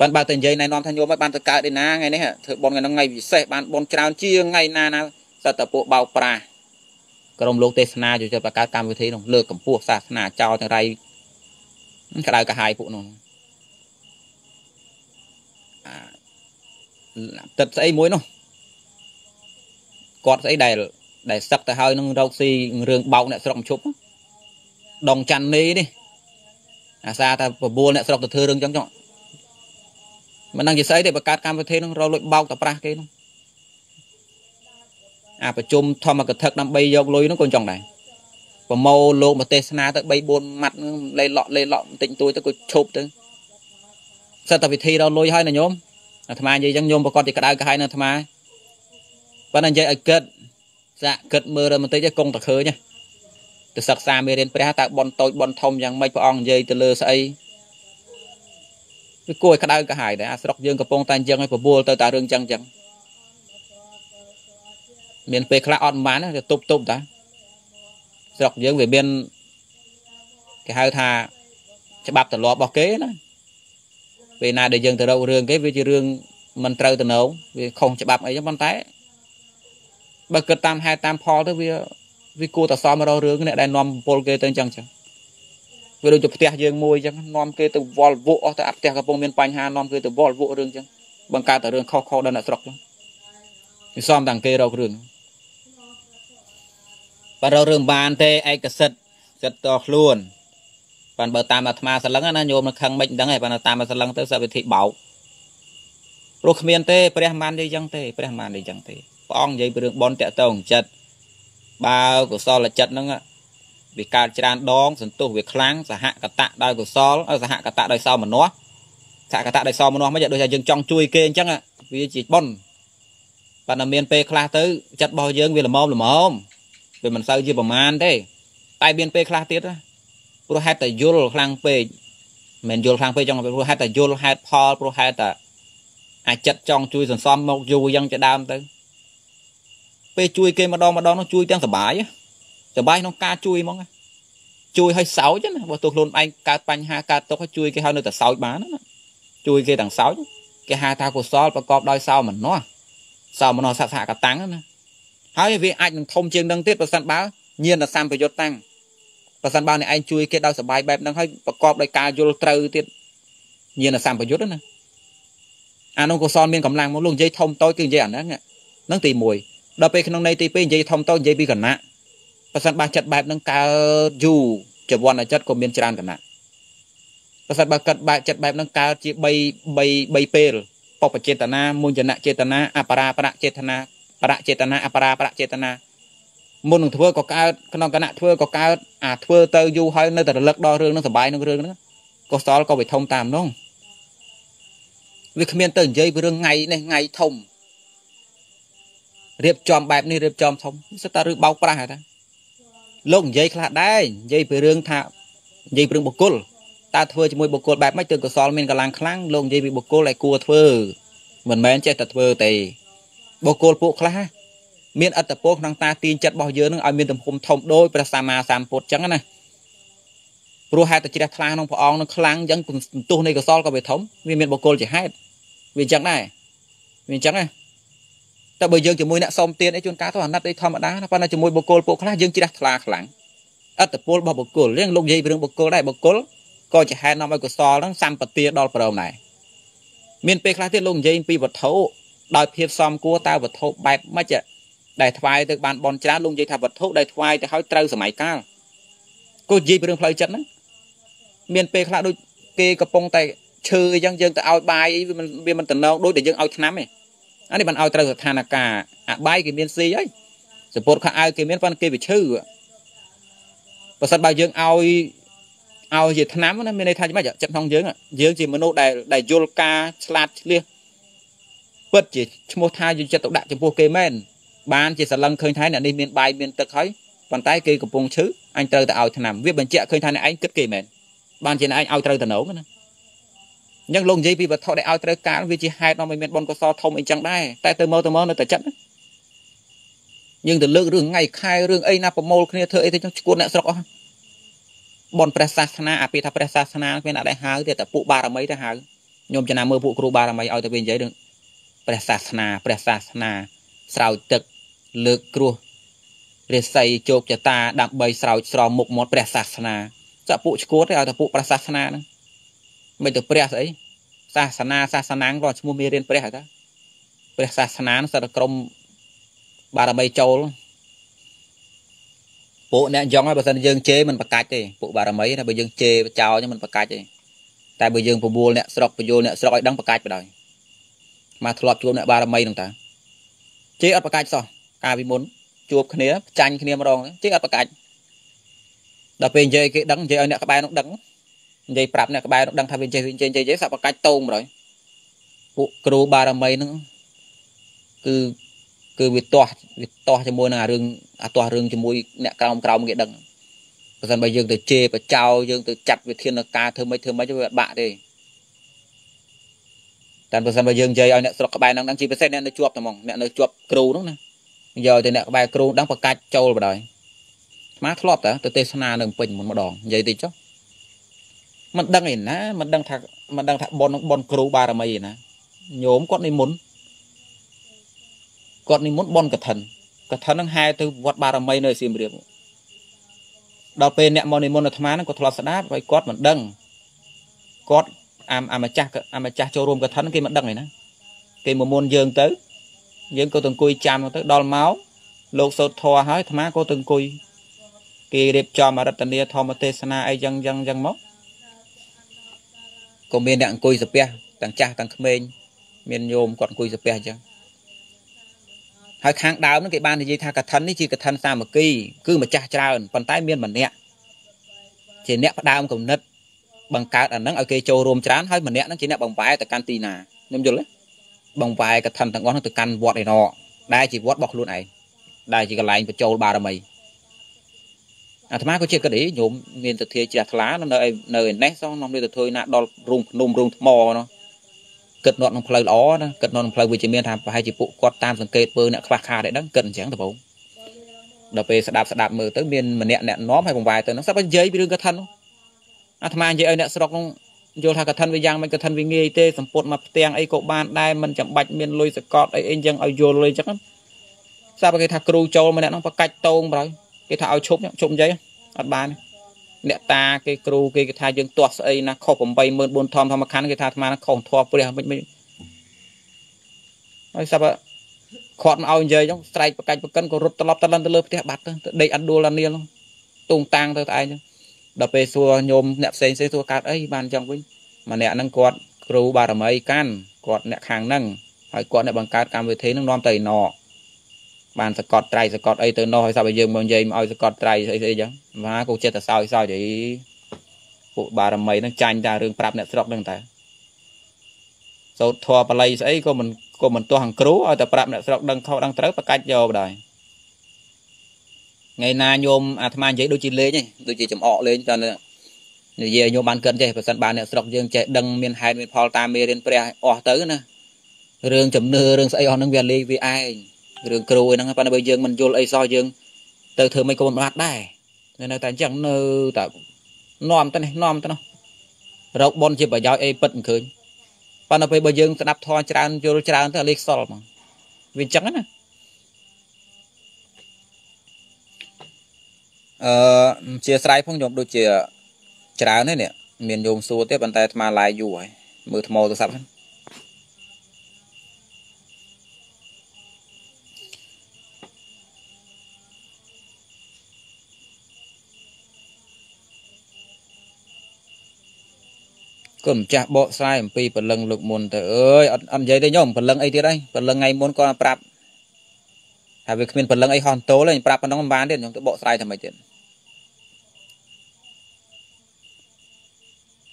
បានបើតែនិយាយណែនាំថាញោមឲ្យបានទៅកើតឯណាថ្ងៃនេះធ្វើបនថ្ងៃហ្នឹងថ្ងៃពិសេសបានបនច្រើនជាងថ្ងៃណាណាសត្វតពួកបោកប្រាស់ក្រុមលោកទេសនាជួយទៅបង្កើតកម្មវិធីនោះលើកកម្ពស់សាសនាចោលទាំងរៃក្តៅកាហាយពួកនោះទឹកស្អីមួយនោះគាត់ស្អីដែលដែលសឹកទៅហើយនឹងរកស៊ីរឿងបោកអ្នកស្រុកជប់ដងច័ន្ទនេះនេះអាសាថាបបួលអ្នកស្រុកទៅធ្វើរឿងចឹងចុះ មិនដឹងជាស្អីទេបង្កើតកម្មវិធីនឹងរលួចបោកតប្រាស់គេនោះអាប្រជុំធម្មកថាដើម្បីយកលុយនោះក៏ចង់ដែរប្រមូលលោកមកទេសនាទៅ3 4ម៉ាត់លេលក់លេលក់បន្តិចតួចទៅក៏ឈប់ទៅសិតតែវិធីរកលុយហើយណាញោមអាត្មានិយាយចឹងញោមប្រកាសជាក្តៅក្រហាយនៅអាត្មាប៉ុន្តែនិយាយឲ្យគិតសាក់គិតមើលទៅបន្តិចទៅគង់តែឃើញទៅសិក្សាមេរៀនព្រះតើបនតូចបនធំយ៉ាងម៉េចព្រះអង្គនិយាយទៅលើស្អី វាគួរឲ្យក្តៅក្រហាយដែរអាស្រុកយើងកំពុងតែអញ្ចឹងឲ្យបបួលទៅតែរឿងចឹងចឹងមានពេលខ្លះអត់បានទៅទប់ទប់តាស្រុកយើងវាមានគេហៅថាច្បាប់ទម្លាប់របស់គេណាពេលណាដែលយើងទៅរករឿងគេវាជារឿងមិនត្រូវទៅនៅវាខុសច្បាប់អីចឹងប៉ុន្តែបើគិតតាមហេតុតាមផលទៅវាវាគួរតែសមរករឿងអ្នកដែលនាំពលគេទៅអញ្ចឹងចឹង វាដូចជាផ្ទះយើងមួយអញ្ចឹងនាំគេទៅវល់វក់អស់ទៅអាផ្ទះកំពុងមានបញ្ហានាំគេទៅវល់វក់រឿងអញ្ចឹងបង្កើតតែរឿងខុសខុសដល់អ្នកស្រុកចឹងវាសមតាំងគេរករឿងបើរករឿងបានទេឯកសិទ្ធិសិទ្ធិតខ្លួនប៉ាន់បើតាមអាត្មាសលឹងណាញោមនឹងខឹងមិនដឹងទេប៉ាន់តាមសលឹងទៅសវិធីបោកព្រោះគ្មានទេព្រះមិននិយាយចឹងទេព្រះមិននិយាយចឹងទេព្រះអង្គនិយាយពីរឿងបនតកតងចិត្តបើកុសលចិត្តហ្នឹង វាកើតច្រើនដងសន្ទុះវាខ្លាំងសហកតៈដោយកុសលសហកតៈដោយសោមនស្សសហកតៈដោយសោមនស្សមិនដូចថាយើងចង់ជួយគេអញ្ចឹងវាជាបុណ្យប៉ុន្តែមានពេលខ្លះទៅចិត្តរបស់យើងវាល្មមល្មមវាមិនសូវជាប្រមាណទេតែមានពេលខ្លះទៀតណាព្រោះហេតុតែយល់ខ្លាំងពេកមិនយល់ខ្លាំងពេកចង់ព្រោះហេតុតែយល់ហេតុផលព្រោះហេតុតែអាចចិត្តចង់ជួយសន្សំមកយូរយ៉ាងជាដើមទៅពេលជួយគេម្ដងម្ដងនោះជួយទាំងសុបាយ សុបាយក្នុងការជួយហ្មងជួយឲ្យសោចណាបើទោះខ្លួនឯងកើតបញ្ហាកើតទុកឲ្យជួយគេឲ្យនៅតែសោចបានណាជួយគេទាំងសោចគេហៅថាកុសលប្រកបដោយសោមនស្សសោមនស្សសសហកតាំងណាហើយវាអាចនឹងធំជាងនឹងទៀតប្រសិនបើញាណសម្បយុត្តតាំងប្រសិនបើអ្នកឯងជួយគេដោយសបាយបែបហ្នឹងហើយប្រកបដោយការយល់ត្រូវទៀតញាណសម្បយុត្តណាអានោះកុសលមានកម្លាំងមកលោកនិយាយធំតូចគឺនិយាយអាហ្នឹងហ្នឹងទី1ដល់ពេលក្នុងន័យទី2និយាយធំតូចនិយាយពីគណៈ ប្រសិនបើចិត្តបែបហ្នឹងកើតយូរចវណ្ណចិត្តក៏មានច្រើនគណៈប្រសិនបើកើតបែបចិត្តបែបហ្នឹងកើតជា3 3 3ពេលបពចេតនាមុញ្ញនៈចេតនាអបរាប្រចេតនាប្រចេតនាអបរាប្រចេតនាមុននឹងធ្វើក៏កើតក្នុងគណៈធ្វើក៏កើតអាធ្វើទៅយូរហើយនៅតែរលឹកដល់រឿងនឹងសបាយនឹងរឿងហ្នឹងកុសលក៏វាធំតាមនោះវាគ្មានទៅនិយាយពីរឿងថ្ងៃនេះថ្ងៃធំរៀបចំបែបនេះរៀបចំធំសិតតែរឿងបោកប្រាស់ហ่าតា លោកនិយាយខ្លះដែរនិយាយពីរឿងថានិយាយពីរឿងបុគ្គលតើធ្វើជាមួយបុគ្គលបែបម៉េចទើបកុសលមានកម្លាំងខ្លាំងលោកនិយាយពីបុគ្គលដែលគួរធ្វើមិនមែនចេះតែធ្វើទេបុគ្គលពួកខ្លះមានអត្តពលក្នុងតាទាញចិត្តរបស់យើងនឹងឲ្យមានទំហំធំដូចព្រះសម្មាសម្ពុទ្ធចឹងណាព្រោះហេតុតែជ្រះថ្លាក្នុងព្រះអង្គនឹងខ្លាំងចឹងទោសនៃកុសលក៏វាធំវាមានបុគ្គលជាហេតុវាចឹងដែរវាចឹងណា តែបើយើងជាមួយអ្នកសុំទានអីជួនកាលទៅអាណិតអីធម្មតាប៉ុន្តែជាមួយបុគ្គលពួកខ្លះយើងជ្រះថ្លាខ្លាំងអត្តពលរបស់បុគ្គលរឿងលោកនិយាយពីរឿងបុគ្គលដែរបុគ្គលក៏ជាហេតុនាំឲ្យកុសលហ្នឹងសម្បទាដល់ព្រមដែរមានពេលខ្លះទៀតលោកនិយាយពីវត្ថុដោយភាពសមគួរតើវត្ថុបែបម៉េចដែលថ្វាយទៅបានបនច្រើនលោកនិយាយថាវត្ថុដែលថ្វាយទៅឲ្យត្រូវសម័យកាលគោនិយាយពីរឿងផ្លូវចិត្តហ្នឹងមានពេលខ្លះដូចគេកំពុងតែឈឺអញ្ចឹងយើងទៅឲ្យបាយអីវាមិនវាមិនតំណងដូចដែលយើងឲ្យឆ្នាំទេ អានេះបានឲ្យត្រូវស្ថានភាពអាបាយគេមានស៊ីហើយសពុតខោអាវគេមានប៉ុន្តែគេវាឈឺបើសិនបើយើងឲ្យឲ្យជាឆ្នាំណាមានន័យថាម៉េចចិត្តក្នុងយើងយើងជាមនុស្សដែលដែលយល់ការឆ្លាតឆ្លៀសពិតជាឈ្មោះថាយើងចិត្តទៅដាក់ចំពោះគេមែនបានជាសឡឹងឃើញថាអ្នកនេះមានបាយមានទឹកហើយប៉ុន្តែគេកំពុងឈឺអញត្រូវទៅឲ្យឆ្នាំវាបញ្ជាក់ឃើញថាអ្នកឯងគិតគេមែនបានជាអ្នកឯងឲ្យត្រូវទៅនៅណា អញ្ចឹងលោកនិយាយពីវត្ថុដែលឲ្យត្រូវការវាជាហេតុនាំឲ្យមានបុណ្យកុសលធំអីចឹងដែរតែទៅមកទៅមកនៅតែចិត្តយើងទៅលើករឿងថ្ងៃខែរឿងអីណាប្រមូលគ្នាធ្វើអីទៅចឹងឈួតអ្នកស្រុកអស់បនព្រះសាសនាអាពីថាព្រះសាសនាមានអ្នកដែលហៅទេតែពួកបារមីទៅហៅខ្ញុំចំណាំមើលពួកគ្រូបារមីឲ្យទៅវិញនិយាយរឿងព្រះសាសនាព្រះសាសនាស្រោចទឹកលើកគ្រោះរិស័យជោគចតាដើម្បីស្រោចស្រោមមុខមាត់ព្រះសាសនាសពួកឈួតទេឲ្យតែពួកព្រះសាសនាហ្នឹង មិនទៅព្រះស្អីសាសនាសាសនាក៏ឈ្មោះមេរៀនព្រះហ៎តាព្រះសាសនាសិតតែក្រុមបារមីចូលពួកអ្នកយ៉ងហើយបើសិនយើងជេរមិនប្រកាច់ទេពួកបារមីណាបើយើងជេរចោលហ្នឹងមិនប្រកាច់ទេតែបើយើងពវល់អ្នកស្រុកពយល់អ្នកស្រុកឲ្យដឹងប្រកាច់បដ ாய் មកធ្លាប់ជួបអ្នកបារមីហ្នឹងតាជេរអត់ប្រកាច់សោះកាលពីមុនជួបគ្នាចាញ់គ្នាម្ដងជេរអត់ប្រកាច់ដល់ពេលនិយាយគេដឹងនិយាយឲ្យអ្នកក្បែរនោះដឹង និយាយប្រាប់អ្នកក្បែរនោះដឹងថាវាចេះវាចេះចេះសាប់ប្រកាច់តោងម្ដងពួកគ្រូបារមីហ្នឹងគឺគឺវាទាស់វាទាស់ជាមួយនឹងអារឿងអាទាស់រឿងជាមួយអ្នកក្រោមក្រោមគេដឹងបើមិនបើយើងទៅជេរបចោយើងទៅចាត់វិធានការធ្វើម៉េចធ្វើម៉េចវាបាក់ទេតែបើមិនបើយើងនិយាយឲ្យអ្នកស្រុកក្បែរហ្នឹងដឹងជាពិសេសអ្នកនៅជាប់តែហ្មងអ្នកនៅជាប់គ្រូហ្នឹងណាយកទៅអ្នកក្បែរគ្រូដឹងប្រកាច់ចូលបដ ாய் ស្មាធ្លាប់តើទៅទេសនានៅពេញមុនម្ដងនិយាយតិចចុះ មិនដឹងឯណាមិនដឹងថាមិនដឹងថាបនបនគ្រូបារមីឯណាញោមគាត់និមន្តគាត់និមន្តបនកឋិនកឋិននឹងហែទៅវត្តបារមីនៅសៀមរាបដល់ពេលអ្នកមកនិមន្តអាត្មាហ្នឹងគាត់ធ្លាប់ស្ដាប់ហើយគាត់មិនដឹងគាត់អាអាម្ចាស់អាម្ចាស់ចូលរួមកឋិនគេមិនដឹងឯណាគេមកមុនយើងទៅ យើងក៏ទៅអង្គុយចាំទៅដល់មកលោកសោតធរហើយអាត្មាក៏ទៅអង្គុយគេរៀបចំអរតនីធម្មទេសនាអីចឹងចឹងចឹងមក ក៏មានអ្នកអង្គុយសាពះទាំងចាស់ទាំងក្មេងមានញោមគាត់អង្គុយសាពះអញ្ចឹងហើយខាងដើមហ្នឹងគេបាននិយាយថាកឋិននេះជាកឋិនសាមគ្គីគឺម្ចាស់ច្រើនប៉ុន្តែមានម្នាក់ជាអ្នកផ្ដើមគំនិតបង្កើតអាហ្នឹងឲ្យគេចូលរួមច្រើនហើយម្នាក់ហ្នឹងជាអ្នកបង្វែរទៅកាន់ទីណាខ្ញុំយល់ទេបង្វែរកឋិនទាំងអស់ហ្នឹងទៅកាន់វត្តឯណោដែលជាវត្តរបស់ខ្លួនឯងដែលជាកន្លែងបញ្ចូលបារមី អាត្មាក៏ជាគិតអីញោមមានទធាជ្រះថ្លានៅនៅនៅឯនេះសោះនាំនេះទៅធ្វើណាដល់រូងភ្នំរូងថ្មនោះគិតនត់ក្នុងផ្លូវល្អណាគិតនត់ក្នុងផ្លូវវិជ្ជមានថាប្រហែលជាពួកគាត់តាមសង្កេតពើអ្នកខ្វះខាតឯដឹងគិតអញ្ចឹងតបងដល់ពេលស្ដាប់ស្ដាប់មើលទៅមានម្នាក់អ្នកនាំឲ្យបង្វែរទៅហ្នឹងស្រាប់តែនិយាយពីរឿងកថានោះអាត្មានិយាយឲ្យអ្នកស្រុកនោះយល់ថាកថាវាយ៉ាងមិនកថាវាងាយទេសម្ពុតមកផ្ទាំងអីក៏បានដែរមិនចាំបាច់មានលុយសកតអីអីអញ្ចឹងឲ្យយល់លុយអញ្ចឹងស្រាប់តែគេថាគ្រូចូលម្នាក់ហ្នឹងបកាច់តោងបើ គេថាឲ្យឈប់ឈប់និយាយអត់បានទេអ្នកតាគេគ្រូគេគេថាយើងទាស់ស្អីណាខុស84000ធម្មធម្មខណ្ឌគេថាអាត្មាខុសធម៌ព្រះមិនមិនហើយសាប់ខាត់មកឲ្យនិយាយចឹងស្រែកប្រកាច់ប្រកិនក៏រត់ត្រឡប់ទៅលិនទៅលើផ្ទះបាត់ទៅដេកអត់ដួលអានៀលទុងតាំងទៅតែឯងចឹងដល់ពេលសួរញោមអ្នកផ្សេងផ្សេងសួរកើតអីបានចឹងវិញម្នាក់ហ្នឹងគាត់គ្រូបារមីកាន់គាត់អ្នកខាងហ្នឹងហើយគាត់អ្នកបង្កើតកម្មវិធីហ្នឹងនាំទៅឯណោ បានសកត់ត្រៃសកត់អីទៅនោះឲ្យសាប់ឲ្យយើងមកនិយាយមកឲ្យសកត់ត្រៃស្អីស្អីចឹងបាទគូចិត្តតែសោយសោយទៅពួកបារមីហ្នឹងចាញ់តែរឿងប្រាប់អ្នកស្រុកហ្នឹងតែសោតធွာបល័យស្អីក៏មិនក៏មិនទាស់អង្គគ្រូឲ្យតែប្រាប់អ្នកស្រុកដឹងខុសដឹងត្រូវប្រកាច់យកបដ ாய் ថ្ងៃណាញោមអាត្មានិយាយដូចជាលេងឯងដូចជាចំអកលេងតែនិយាយញោមបានកិនចេះបើសិនបានអ្នកស្រុកយើងចេះដឹងមានហេតុមានផលតាមមេរៀនព្រះអស់ទៅណារឿងជំនឿរឿងស្អីអស់ហ្នឹងវាលេងវាឯង រឿងគ្រូហ្នឹងប៉ុន្តែបើយើងមិនយល់អីសោះយើង ទៅធ្វើមិនក៏មិនបាត់ដែរនៅតែអញ្ចឹងនៅតែនាំទៅនេះនាំទៅនោះរកបនជាប្រយោជន៍អីពិតមិនឃើញប៉ុន្តែពេលបើយើងស្ដាប់ធម៌ច្រើនយល់ច្រើនទៅលេខខ្សលហ្មងវាអញ្ចឹងណាអឺជាស្រ័យផងញោមដូចជាច្រើនហ្នឹងនេះមានញោមសួរទេប៉ុន្តែអាត្មាឡាយយូរហើយមើលថ្មទូរស័ព្ទហ្នឹង គុណម្ចាស់បកស្រាយអំពីព្រលឹងលោកមុនទៅអើយអត់អត់និយាយទេញោមព្រលឹងអីទៀតហើយព្រលឹងថ្ងៃមុនគាត់ប្រាប់ថាវាគ្មានព្រលឹងអីហោះតូលទេប្រាប់ប៉ុណ្ណឹងមិនបានទេខ្ញុំទៅបកស្រាយថាម៉េចទៀត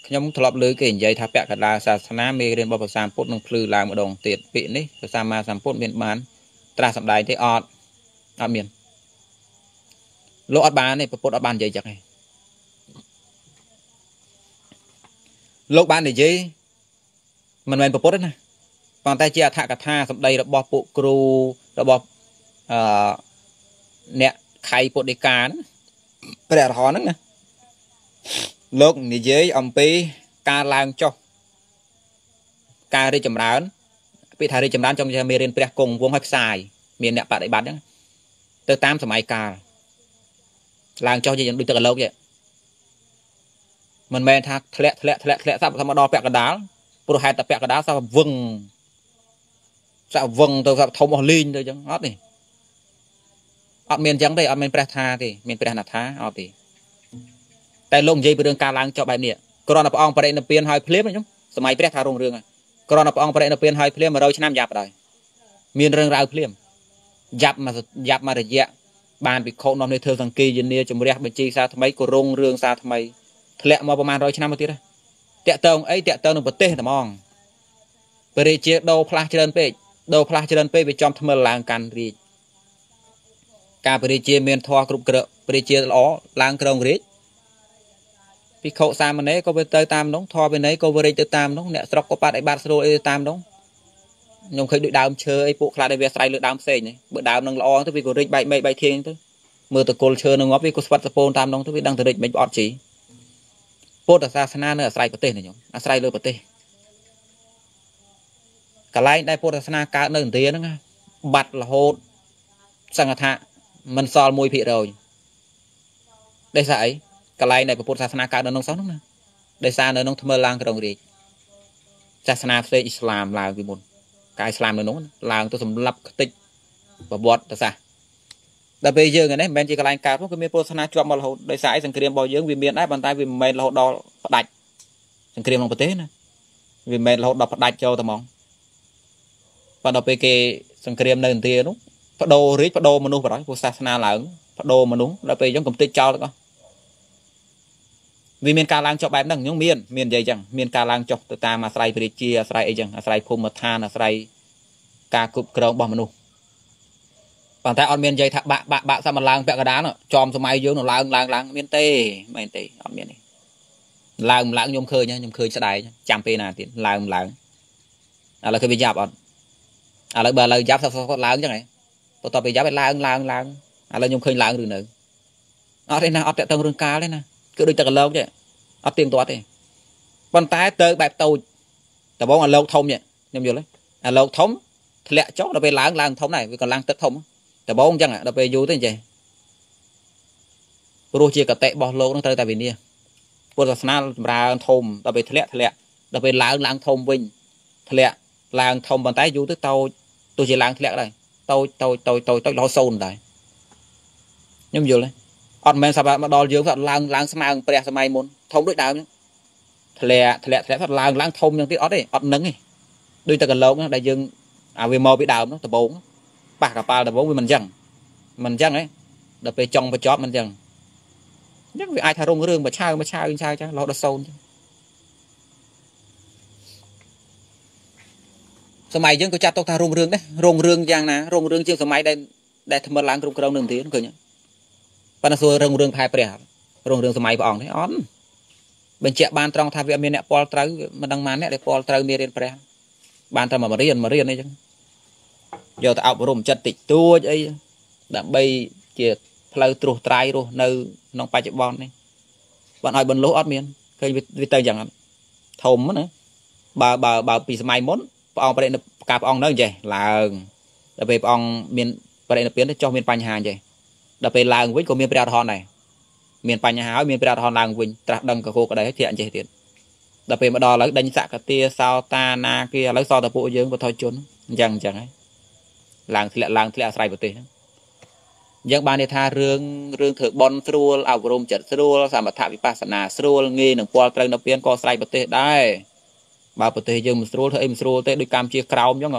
ខ្ញុំធ្លាប់លើគេនិយាយថាពាក់កណ្ដាលសាសនាមេរៀនរបស់ភាសាពុទ្ធនឹងភ្លឺឡើងម្ដងទៀតពាក្យនេះភាសាមាសម្ពុទ្ធមានបាន ត្រាស់សម្ដែងទេអត់អត់មានលោកអត់បានទេពុទ្ធអត់បាននិយាយចឹងទេ លោកបាននិយាយមិនមែនពុទ្ធទេណាប៉ុន្តែជាអត្ថកថាសម្ដីរបស់ពួកគ្រូរបស់អឺអ្នកខៃពុទ្ធដីកាហ្នឹងព្រះអរហន្តហ្នឹងណាលោកនិយាយអំពីការឡើងចុះការរីកចម្រើនពាក្យថារីកចម្រើនចង់និយាយមេរៀនព្រះគង់វងឲ្យផ្សាយមានអ្នកបដិបត្តិហ្នឹងទៅតាមសម័យកាលឡើងចុះជាយ៉ាងដូចទឹកកលោកចឹង មិនមែនថាធ្លាក់ធ្លាក់ធ្លាក់ធ្លាក់សាប់ថាមកដល់ពាក់កដាលព្រោះហេតុតែពាក់កដាលសាប់វឹងសាប់វឹងទៅសាប់ធំអស់លីងទៅអញ្ចឹងអត់ទេអត់មានអញ្ចឹងទេអត់មានព្រះថាទេមានព្រះណាថាអត់ទេតែលោកនិយាយពីរឿងការឡើងចប់បែបនេះគ្រាន់តែព្រះអង្គបរិនិព្វានហើយភ្លាមខ្ញុំសម័យព្រះថារុងរឿងហើយគ្រាន់តែព្រះអង្គបរិនិព្វានហើយភ្លាម100ឆ្នាំយ៉ាប់ដល់មានរឿងរ៉ាវភ្លាមយ៉ាប់មកយ៉ាប់មករយៈបានពិខុនាំនេះធ្វើសង្កេយនាជំរះបញ្ជីសាថ្មីក៏រុងរឿងសាថ្មី ធ្លាក់មកប្រហែល100ឆ្នាំមកទៀតតាក់តងអីតាក់តងនឹងប្រទេសតែហ្មងបរិជាដោផ្លាស់ច្រើនពេកដោផ្លាស់ច្រើនពេកវាចំថ្មិលឡើងកាន់រាជការបរិជាមានធម៌គ្រប់គ្រើបរិជាល្អឡើងក្រងរាជភិក្ខុសាមណេរក៏វាទៅតាមនោះធម៌វិន័យក៏វារិចទៅតាមនោះអ្នកស្រុកក៏បាត់ឲ្យបាត់ស្រួលអីទៅតាមនោះខ្ញុំឃើញដូចដើមឈើអីពួកខ្លះដែលវាស្រ័យលើដើមផ្សេងនេះបើដើមនឹងល្អទៅវាក៏រិចបែកមេឃបែកធៀងទៅមើលតកុលឈើនឹងងាប់វាក៏ស្វិតសពូនតាមនោះទៅវាដឹងទៅរិចមិនអត់ជី ពុទ្ធសាសនានៅអាស្រ័យប្រទេសនេះខ្ញុំអាស្រ័យលើប្រទេសកន្លែងដែលពុទ្ធសាសនាកើតនៅឥណ្ឌាហ្នឹងបាត់រហូតសង្ឃថាមិនសល់1%ដោយសារអីកន្លែងដែលពុទ្ធសាសនាកើតនៅក្នុងសោះហ្នឹងណាដោយសារនៅក្នុងថ្មើរឡើងក្រុងរាជសាសនាផ្សេងអ៊ីស្លាមឡើងពីមុនកាយស្លាមនៅនោះឡើងទៅសម្លាប់ខ្ទេចប្រវត្តិសាស្ត្រ ដល់ពេលយើងនេះមិនមែនជាកន្លែងកើតមកគឺមានពុទ្ធសាសនាជាប់មករហូតដោយសារឯសង្គ្រាមរបស់យើងវាមានដែរប៉ុន្តែវាមិនមែនរហូតដល់ផ្ដាច់សង្គ្រាមក្នុងប្រទេសណាវាមិនមែនរហូតដល់ផ្ដាច់ចូលតែហ្មងប៉ុន្តែពេលគេសង្គ្រាមនៅឥណ្ឌានោះបដូររាជបដូរមនុស្សបរោះពុទ្ធសាសនាឡើងបដូរមនុស្សដល់ពេលយើងកំទេចចោលទាំងអស់វាមានការឡើងចុះបែបហ្នឹងខ្ញុំមានមាននិយាយចឹងមានការឡើងចុះទៅតាមអាស្រ័យព្រះរាជាអាស្រ័យអីចឹងអាស្រ័យភូមិឋានអាស្រ័យការគ្រប់គ្រងរបស់មនុស្ស ប៉ុន្តែអត់មាននិយាយថាបាក់បាក់បាក់សាប់មកឡើងពាក់កណ្ដាលចំសម័យយើងនឹងឡើងឡើងឡើងមានទេមែនទេអត់មានទេឡើងឡើងខ្ញុំឃើញខ្ញុំឃើញស្ដាយចាំពេលណាទៀតឡើងឡើងឥឡូវគឺវាយ៉ាប់អត់ឥឡូវបើឥឡូវយ៉ាប់សតឡើងចឹងហ៎បន្ទាប់ពីយ៉ាប់ឲ្យឡើងឡើងឡើងឥឡូវខ្ញុំឃើញឡើងឬនៅអត់ទេណាអត់តេតឹងរឿងកាលទេណាគឺដូចតែកលោកទេអត់ទៀងទាត់ទេប៉ុន្តែទៅបែបតូចដំបងអាលោកធំខ្ញុំយល់ទេអាលោកធំធ្លាក់ចុះដល់ពេលឡើងឡើងធំដែរវាក៏ឡើងទឹកធំ ដំបងអញ្ចឹងដល់ពេលយូរទៅអញ្ចេះព្រោះជាកតិរបស់លោកនឹងត្រូវតែវិនិច្ឆ័យពុទ្ធសាសនាចម្រើនធំដល់ពេលធ្លាក់ធ្លាក់ដល់ពេលឡើងឡើងធំវិញធ្លាក់ឡើងធំប៉ុន្តែយូរទៅតូចទោះជាឡើងធ្លាក់ដែរតូចតូចតូចតូចតូចរហូតសូន្យដែរខ្ញុំយល់ទេអត់មែនសាប់មកដល់យើងគាត់ឡើងឡើងស្មើងព្រះសម័យមុនធំដូចដើមធ្លាក់ធ្លាក់ធ្លាក់គាត់ឡើងឡើងធំយ៉ាងទៀតអត់ទេអត់នឹងទេដូចតែកលោកដែលយើងអាវាមកពីដើមនោះដបង ប៉ះកប៉ាល់ដបងវាមិនអញ្ចឹងមិនអញ្ចឹងហ៎ដល់ពេលចង់បញ្ចប់មិនអញ្ចឹងអញ្ចឹងវាអាចថារងរឿងមួយឆាវមួយឆាវឆាវចឹងរហូតដល់សូន្យចឹងសម័យយើងក៏ចាត់ទុកថារងរឿងដែររងរឿងយ៉ាងណារងរឿងជាងសម័យដែលដែលថ្មិលឡើងគ្រប់គ្រងនឹងទៀតឃើញប៉ុន្តែសួររឿងរឿងផែព្រះរឿងរឿងសម័យព្រះអង្គនេះអត់បញ្ជាក់បានត្រង់ថាវាមានអ្នកពលត្រូវមិនដឹងម៉ានអ្នកដែលពលត្រូវមានរៀនព្រះបានតែមករៀនមករៀនអីចឹង យកទៅអប់រំចិត្តតិចតួចអីដើម្បីជាផ្លូវត្រួសត្រាយរស់នៅក្នុងបច្ចុប្បន្ននេះបានឲ្យបន្លុះអត់មានឃើញវាទៅយ៉ាងធំណាបើបើបើពីសម័យមុនព្រះអង្គបរិនិការព្រះអង្គនៅចេះឡើងដល់ពេលព្រះអង្គមានបរិនិព្វានទៅចុះមានបញ្ហាចេះដល់ពេលឡើងវិញក៏មានព្រះអរហន្តដែរមានបញ្ហាហើយមានព្រះអរហន្តឡើងវិញត្រាស់ដឹងកកក្តីហើយធាក់ចេះទៀតដល់ពេលមកដល់ឥឡូវដេញសកទាសោតាណាគេឥឡូវសតពួកយើងបថយជនអញ្ចឹងអញ្ចឹងហើយ ឡើងធ្លាក់ឡើងធ្លាក់អាស្រ័យប្រទេសហ្នឹងយើងបាននិយាយថារឿងរឿងធ្វើបន់ស្រួលអប់រំចិត្តស្រួលសមថវិបស្សនាស្រួលងាយនឹងពលត្រូវនៅពៀនក៏ស្រ័យប្រទេសដែរបើប្រទេសយើងមិនស្រួលធ្វើអីមិនស្រួលទេដូចកម្ពុជាក្រោមអញ្ចឹង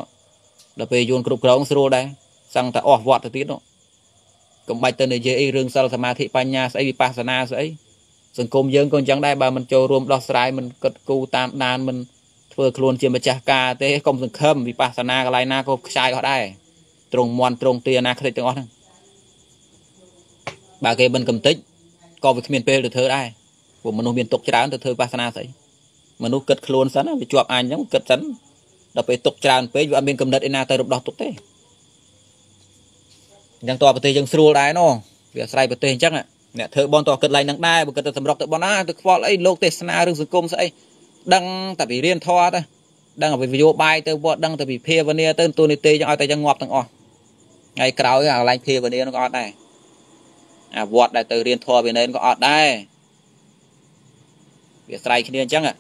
ដល់ពេលយួនគ្រប់គ្រងស្រួលដែរសឹងតែអស់វត្តទៅទៀតនោះកុំបាច់ទៅនិយាយអីរឿងសិលសមាធិបញ្ញាស្អីវិបស្សនាស្អីសង្គមយើងក៏អញ្ចឹងដែរបើមិនចូលរួមដោះស្រាយមិនគិតគូរតាមដានមិនធ្វើខ្លួនជាម្ចាស់ការទេកុំសង្ឃឹមវិបស្សនាកន្លែងណាក៏ខ្ចាយអស់ដែរ ត្រង់មន់ត្រង់ទាណាខ្ទេចទាំងអស់ហ្នឹងបើគេមិនកំតិចក៏វាគ្មានពេលទៅធ្វើដែរព្រោះមនុស្សមានទុកច្រើនទៅធ្វើបាសនាស្អីមនុស្សគិតខ្លួនសិនវាជាប់អញអញ្ចឹងគិតសិនដល់ពេលទុកច្រើនពេកវាអត់មានកំណត់ឯណាទៅរំដោះទុកទេអញ្ចឹងតើប្រទេសយើងស្រួលដែរណោះវាអាស្រ័យប្រទេសអញ្ចឹងអ្នកធ្វើបនតើគិតឡើងនឹងដែរបើគិតទៅសម្រុកទៅបនណាទៅខ្វល់អីលោកទេសនារឿងសង្គមស្អីដឹងតែពីរៀនធម៌ទៅដឹងពីវិយោបាយទៅវត្តដឹងតែពីភាវនាទៅទូនីតិចឹងឲ្យតែចឹងងាប់ទាំងអស់ ថ្ងៃក្រោយអាកន្លែងភាវនានោះក៏អត់ដែរអាវត្តដែលទៅរៀនធម៌វិន័យក៏អត់ដែរវាស្រ័យគ្នាអញ្ចឹងឥ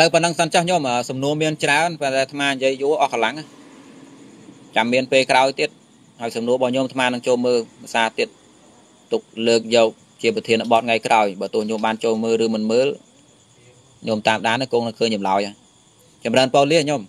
ឡូវប៉ុណ្ណឹងសិនចាស់ខ្ញុំសំណួរមានច្រើនប៉ុន្តែអាត្មានិយាយយូរអស់កម្លាំងចាំមានពេលក្រោយទៀតហើយសំណួររបស់ញោមអាត្មានឹងចូលមើលភាសាទៀតទុកលើកយកជាប្រធានបទថ្ងៃក្រោយបើទោះញោមបានចូលមើលឬមិនមើលញោមតាមដានគង់នឹងឃើញចម្លើយចម្រើនពរលាញោម